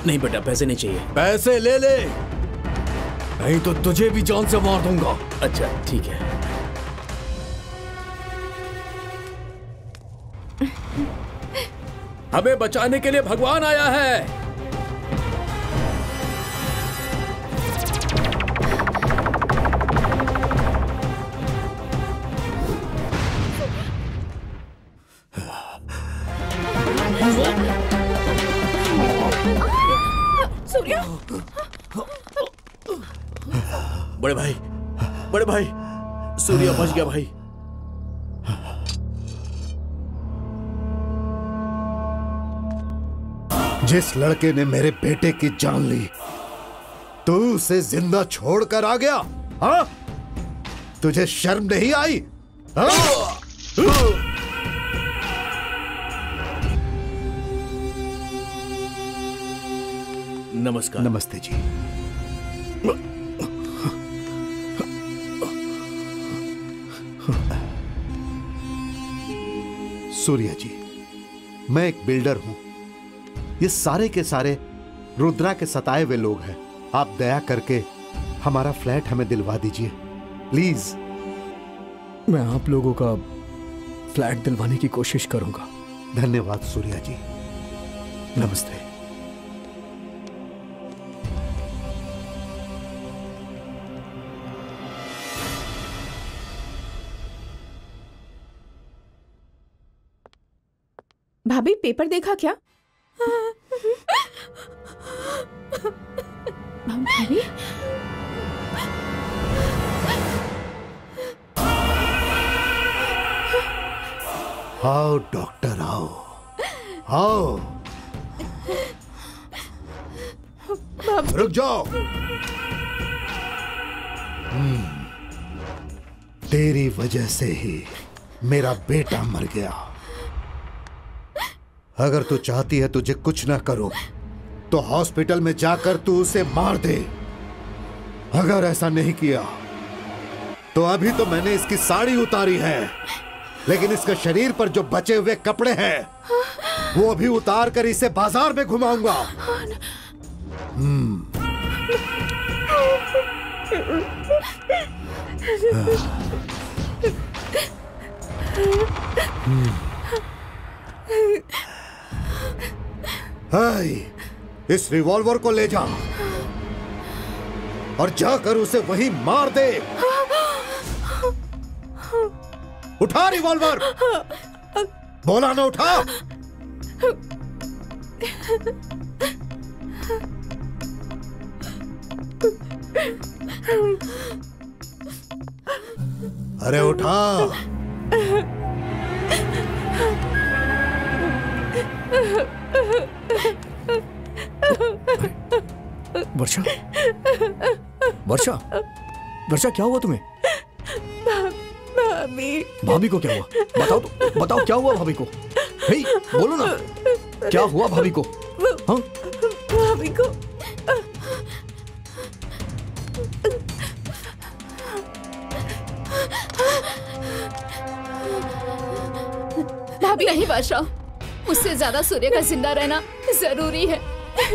[SPEAKER 6] नहीं बेटा पैसे नहीं चाहिए।
[SPEAKER 8] पैसे ले ले। नहीं तो तुझे भी जान से मार दूँगा।
[SPEAKER 6] अच्छा ठीक है। हमें बचाने के लिए भगवान आया है।
[SPEAKER 4] बच गया भाई
[SPEAKER 2] जिस लड़के ने मेरे बेटे की जान ली तू उसे ज़िंदा छोड़कर आ गया हा? तुझे शर्म नहीं आई हाँ?
[SPEAKER 4] नमस्कार
[SPEAKER 2] नमस्ते जी सूर्या जी मैं एक बिल्डर हूँ। ये सारे के सारे रुद्रा के सताए हुए लोग हैं। आप दया करके हमारा फ्लैट हमें दिलवा दीजिए। प्लीज़।
[SPEAKER 8] मैं आप लोगों का फ्लैट दिलवाने की कोशिश करूँगा।
[SPEAKER 2] धन्यवाद सूर्या जी। नमस्ते।
[SPEAKER 3] भाभी पेपर देखा क्या? भाभी?
[SPEAKER 2] आओ डॉक्टर आओ। आओ। रुक जाओ। हम्म, तेरी वजह से ही मेरा बेटा मर गया। अगर तू चाहती है तुझे कुछ ना करो तो हॉस्पिटल में जाकर तू उसे मार दे। अगर ऐसा नहीं किया तो अभी तो मैंने इसकी साड़ी उतारी है। लेकिन इसके शरीर पर जो बचे हुए कपड़े हैं वो अभी उतार कर इसे बाज़ार में घुमाऊँगा। हम्म। हाय, इस रिवॉल्वर को ले जा। और जाकर उसे वहीं मार दे। उठा रिवॉल्वर। बोला ना उठा। अरे उठा।
[SPEAKER 8] वर्षा? वर्षा? वर्षा क्या हुआ तुम्हें?
[SPEAKER 3] भाभी।
[SPEAKER 8] भाभी को क्या हुआ? बताओ तो बताओ क्या हुआ भाभी को? हे बोलो ना। क्या हुआ भाभी को? हाँ?
[SPEAKER 3] भाभी को।
[SPEAKER 1] भाभी नहीं बादशाह उससे ज़्यादा सूर्य का ज़िंदा रहना ज़रूरी है।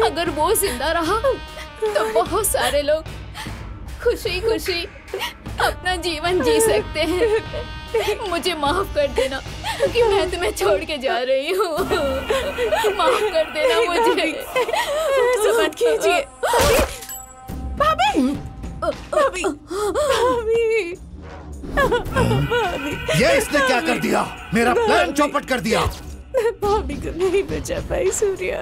[SPEAKER 1] अगर वो ज़िंदा रहा तो बहुत सारे लोग खुशी खुशी अपना जीवन जी सकते हैं। मुझे माफ़ कर देना क्योंकि मैं तुम्हें छोड़ के जा रही हूँ। माफ़ कर देना मुझे।
[SPEAKER 3] ऐसा मत कीजिए। भाभी! भाभी! भाभी! भाभी
[SPEAKER 2] ये इसने क्या कर दिया? मेरा प्लान चौपट कर दिया।
[SPEAKER 3] मैं भाभी को नहीं बचा पाई सूर्या।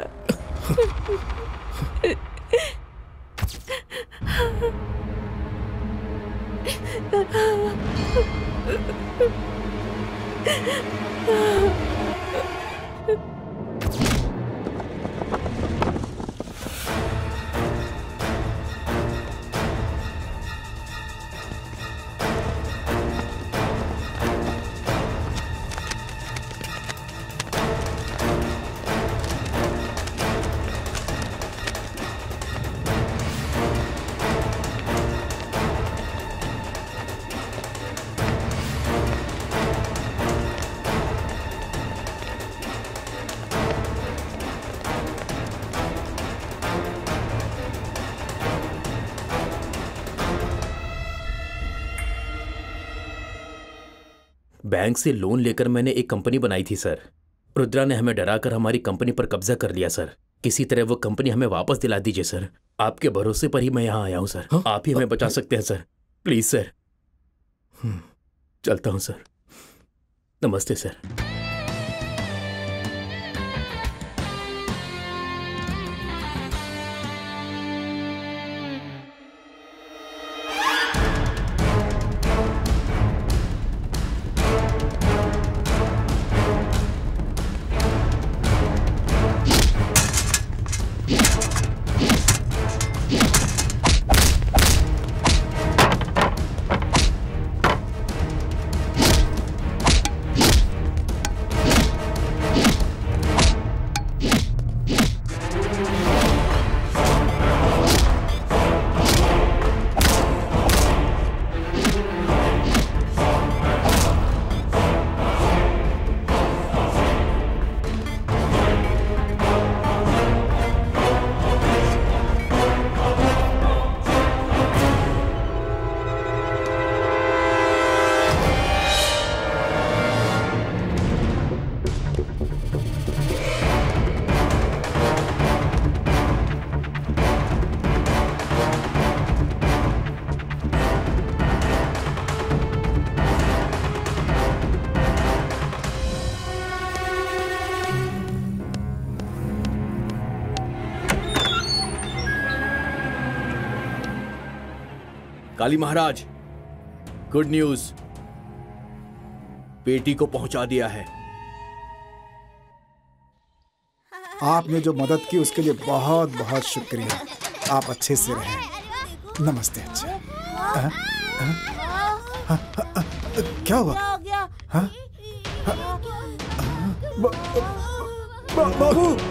[SPEAKER 6] बैंक से लोन लेकर मैंने एक कंपनी बनाई थी सर। रुद्रा ने हमें डराकर हमारी कंपनी पर कब्जा कर लिया सर। किसी तरह वो कंपनी हमें वापस दिला दीजिए सर। आपके भरोसे पर ही मैं यहाँ आया हूँ सर। हा? आप ही हमें बचा सकते हैं सर। Please sir. हम्म, चलता हूँ सर। नमस्ते sir.
[SPEAKER 4] Kali Maharaj good news बेटी को पहुँचा दिया है।
[SPEAKER 9] आपने जो मदद की उसके लिए बहुत बहुत शुक्रिया। आप अच्छे से रहें। नमस्ते अच्छा? हाँ? हाँ, हाँ, हाँ, क्या हुआ?
[SPEAKER 10] हो गया?
[SPEAKER 9] हाँ? ब- ब- बाबू!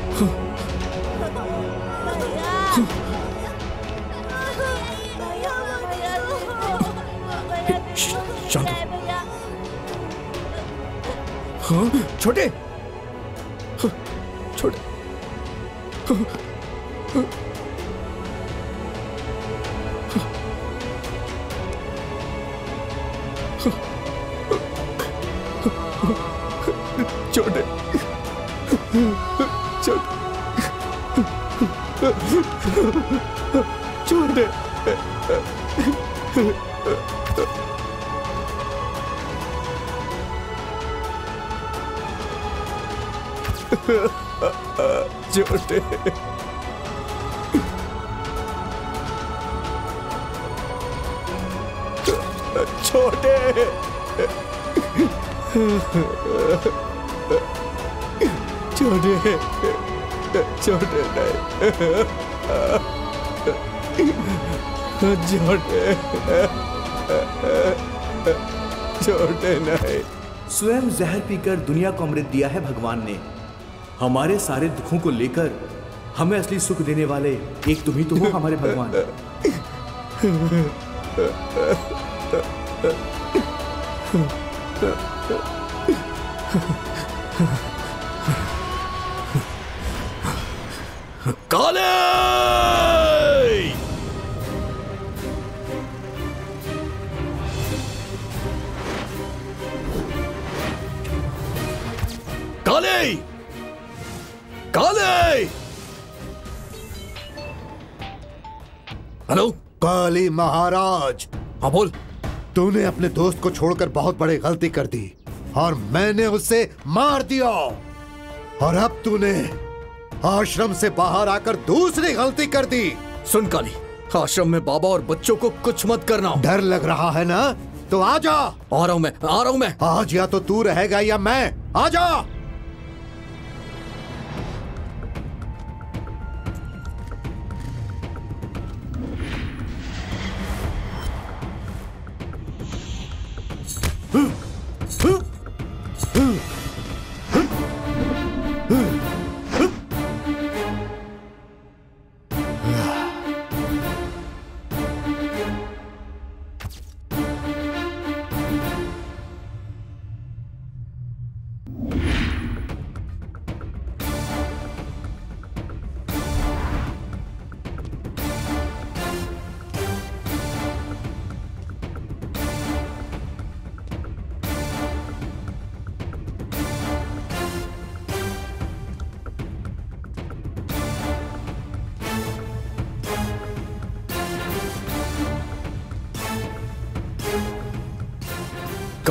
[SPEAKER 8] छोटे छोटे छोटे नहीं।
[SPEAKER 4] स्वयं जहर पीकर दुनिया को अमृत दिया है भगवान ने। हमारे सारे दुखों को लेकर हमें असली सुख देने वाले एक तुम ही तो हो हमारे भगवान।
[SPEAKER 8] काले काले काले हेलो
[SPEAKER 2] काली महाराज।
[SPEAKER 8] हाँ बोल।
[SPEAKER 2] तूने अपने दोस्त को छोड़कर बहुत बड़ी गलती कर दी और मैंने उसे मार दिया। और अब तूने आश्रम से बाहर आकर दूसरी गलती कर दी।
[SPEAKER 8] सुन काली आश्रम में बाबा और बच्चों को कुछ मत करना।
[SPEAKER 2] डर लग रहा है ना? तो आ जा।
[SPEAKER 8] आ रहा हूँ मैं आ रहा हूँ मैं।
[SPEAKER 2] आज या तो तू रहेगा या मैं। आ जा।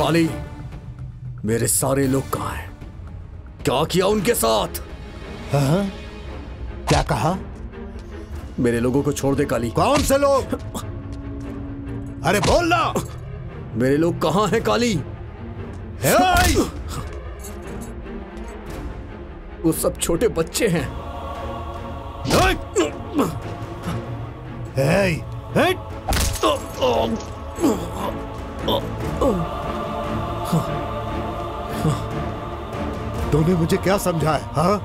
[SPEAKER 8] काली मेरे सारे लोग कहाँ हैं क्या किया उनके साथ
[SPEAKER 2] हाँ? क्या कहा
[SPEAKER 8] मेरे लोगों को छोड़ दे काली
[SPEAKER 2] कौन से लोग अरे बोल ना
[SPEAKER 8] मेरे लोग कहाँ हैं काली
[SPEAKER 2] हे!
[SPEAKER 8] वो सब छोटे बच्चे हैं
[SPEAKER 2] हे! हे! तूने मुझे क्या समझा है हाँ?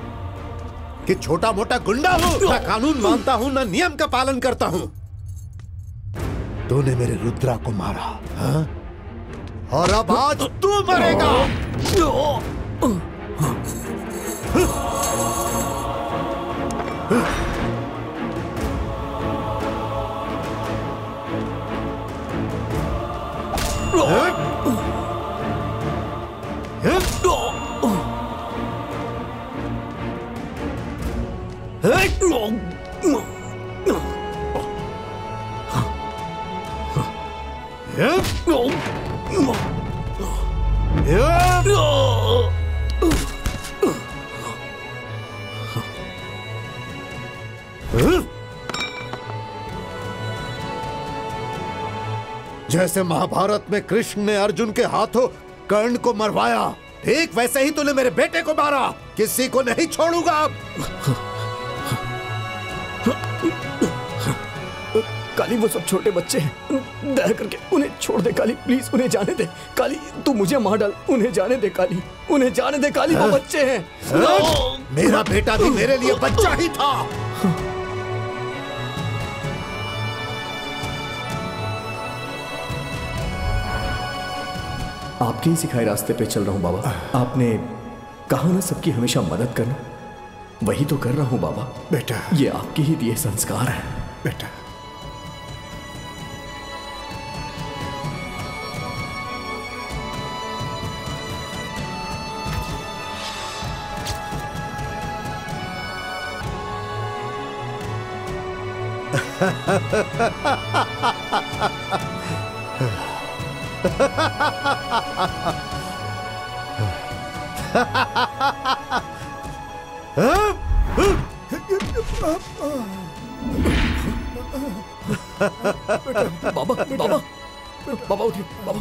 [SPEAKER 2] कि छोटा मोटा गुंडा हूँ, ना कानून मानता हूँ, ना नियम का पालन करता हूँ तूने मेरे रुद्रा को मारा हाँ? और अब आज तू मरेगा जैसे महाभारत में कृष्ण ने अर्जुन के हाथों कर्ण को मरवाया, ठीक वैसे ही तूने मेरे बेटे को मारा। किसी को नहीं छोड़ूँगा
[SPEAKER 8] काली वो सब छोटे बच्चे हैं। दया करके उन्हें छोड़ दे काली प्लीज़ उन्हें जाने दे। काली तू मुझे मार डाल उन्हें जाने दे काली उन्हें जाने दे काली वो हाँ? बच्चे हैं। हाँ? हाँ?
[SPEAKER 2] मेरा बेटा भी मेरे लिए बच्चा ही था।
[SPEAKER 8] आपके ही सिखाए रास्ते पे चल रहा हूँ बाबा। आपने कहा ना सबकी हमेशा मदद करना। वही तो कर रहा हूँ बाबा।
[SPEAKER 9] बेटा।
[SPEAKER 8] ये आपके ही दिए संस्कार है।
[SPEAKER 9] बेटा।
[SPEAKER 8] बाबा बाबा बाबा उठिए बाबा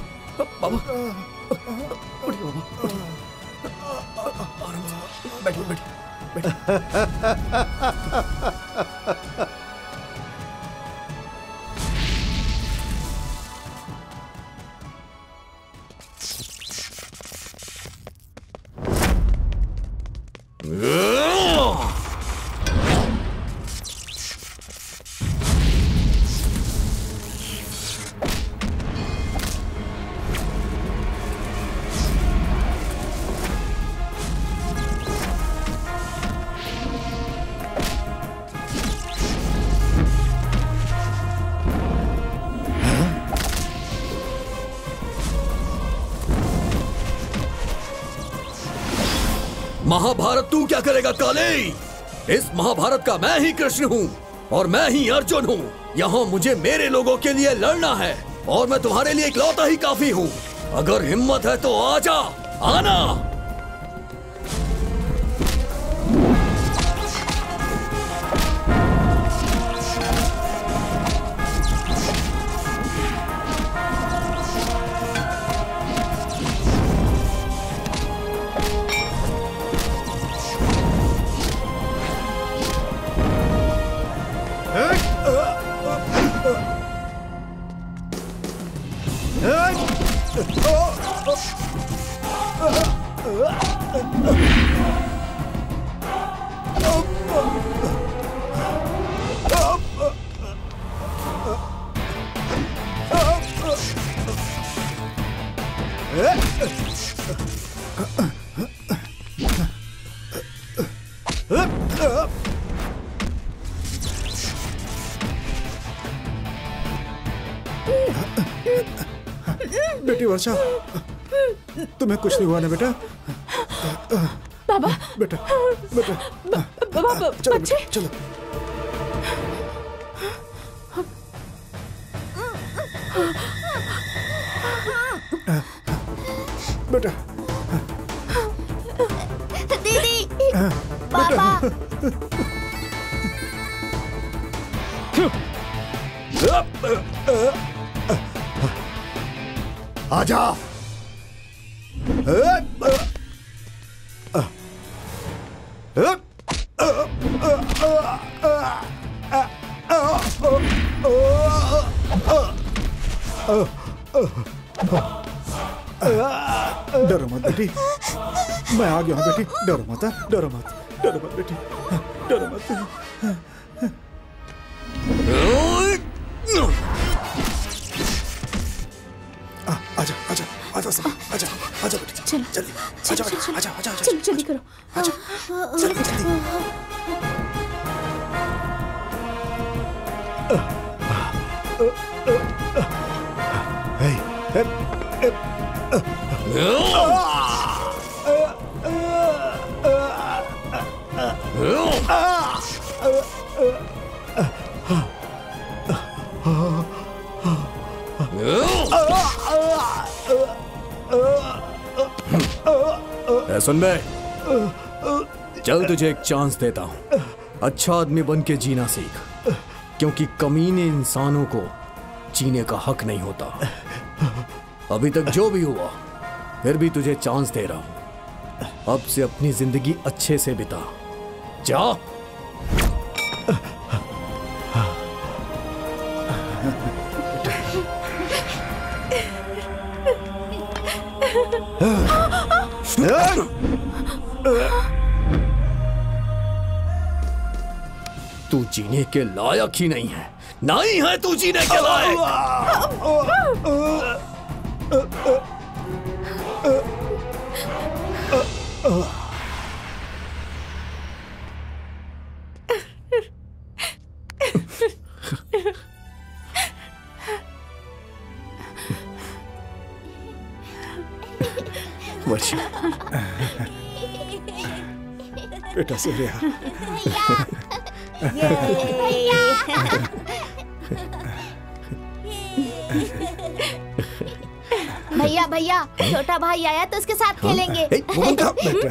[SPEAKER 8] बाबा। उठिए बाबा से बैठिए बैठिए। महाभारत तू क्या करेगा, काले? इस महाभारत का मैं ही कृष्ण हूँ और मैं ही अर्जुन हूँ। यहाँ मुझे मेरे लोगों के लिए लड़ना है और मैं तुम्हारे लिए इकलौता ही काफ़ी हूँ। अगर हिम्मत है तो आजा आना!
[SPEAKER 9] बेटी वर्षा तुम्हें कुछ नहीं हुआ ना बेटा?
[SPEAKER 3] बाबा।
[SPEAKER 9] बेटा बेटा।
[SPEAKER 3] बाबा
[SPEAKER 9] चलो
[SPEAKER 3] बच्चे।
[SPEAKER 9] चलो। बेटा
[SPEAKER 2] आजा
[SPEAKER 9] डरो मत बेटी। मैं आ गया हूँ बेटी। डरो मत? डरो मत डरो मत बेटी।
[SPEAKER 8] चांस देता हूँ। अच्छा आदमी बन के जीना सीख। क्योंकि कमीने इंसानों को जीने का हक नहीं होता। अभी तक जो भी हुआ, फिर भी तुझे चांस दे रहा हूँ। अब से अपनी ज़िंदगी अच्छे से बिता। जा। के लायक ही नहीं है। नहीं है तू जीने के लायक।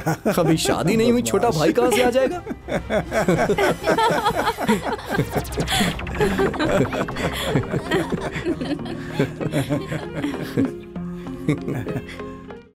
[SPEAKER 9] बेटा
[SPEAKER 8] अभी शादी नहीं हुई छोटा भाई कहाँ से आ जाएगा?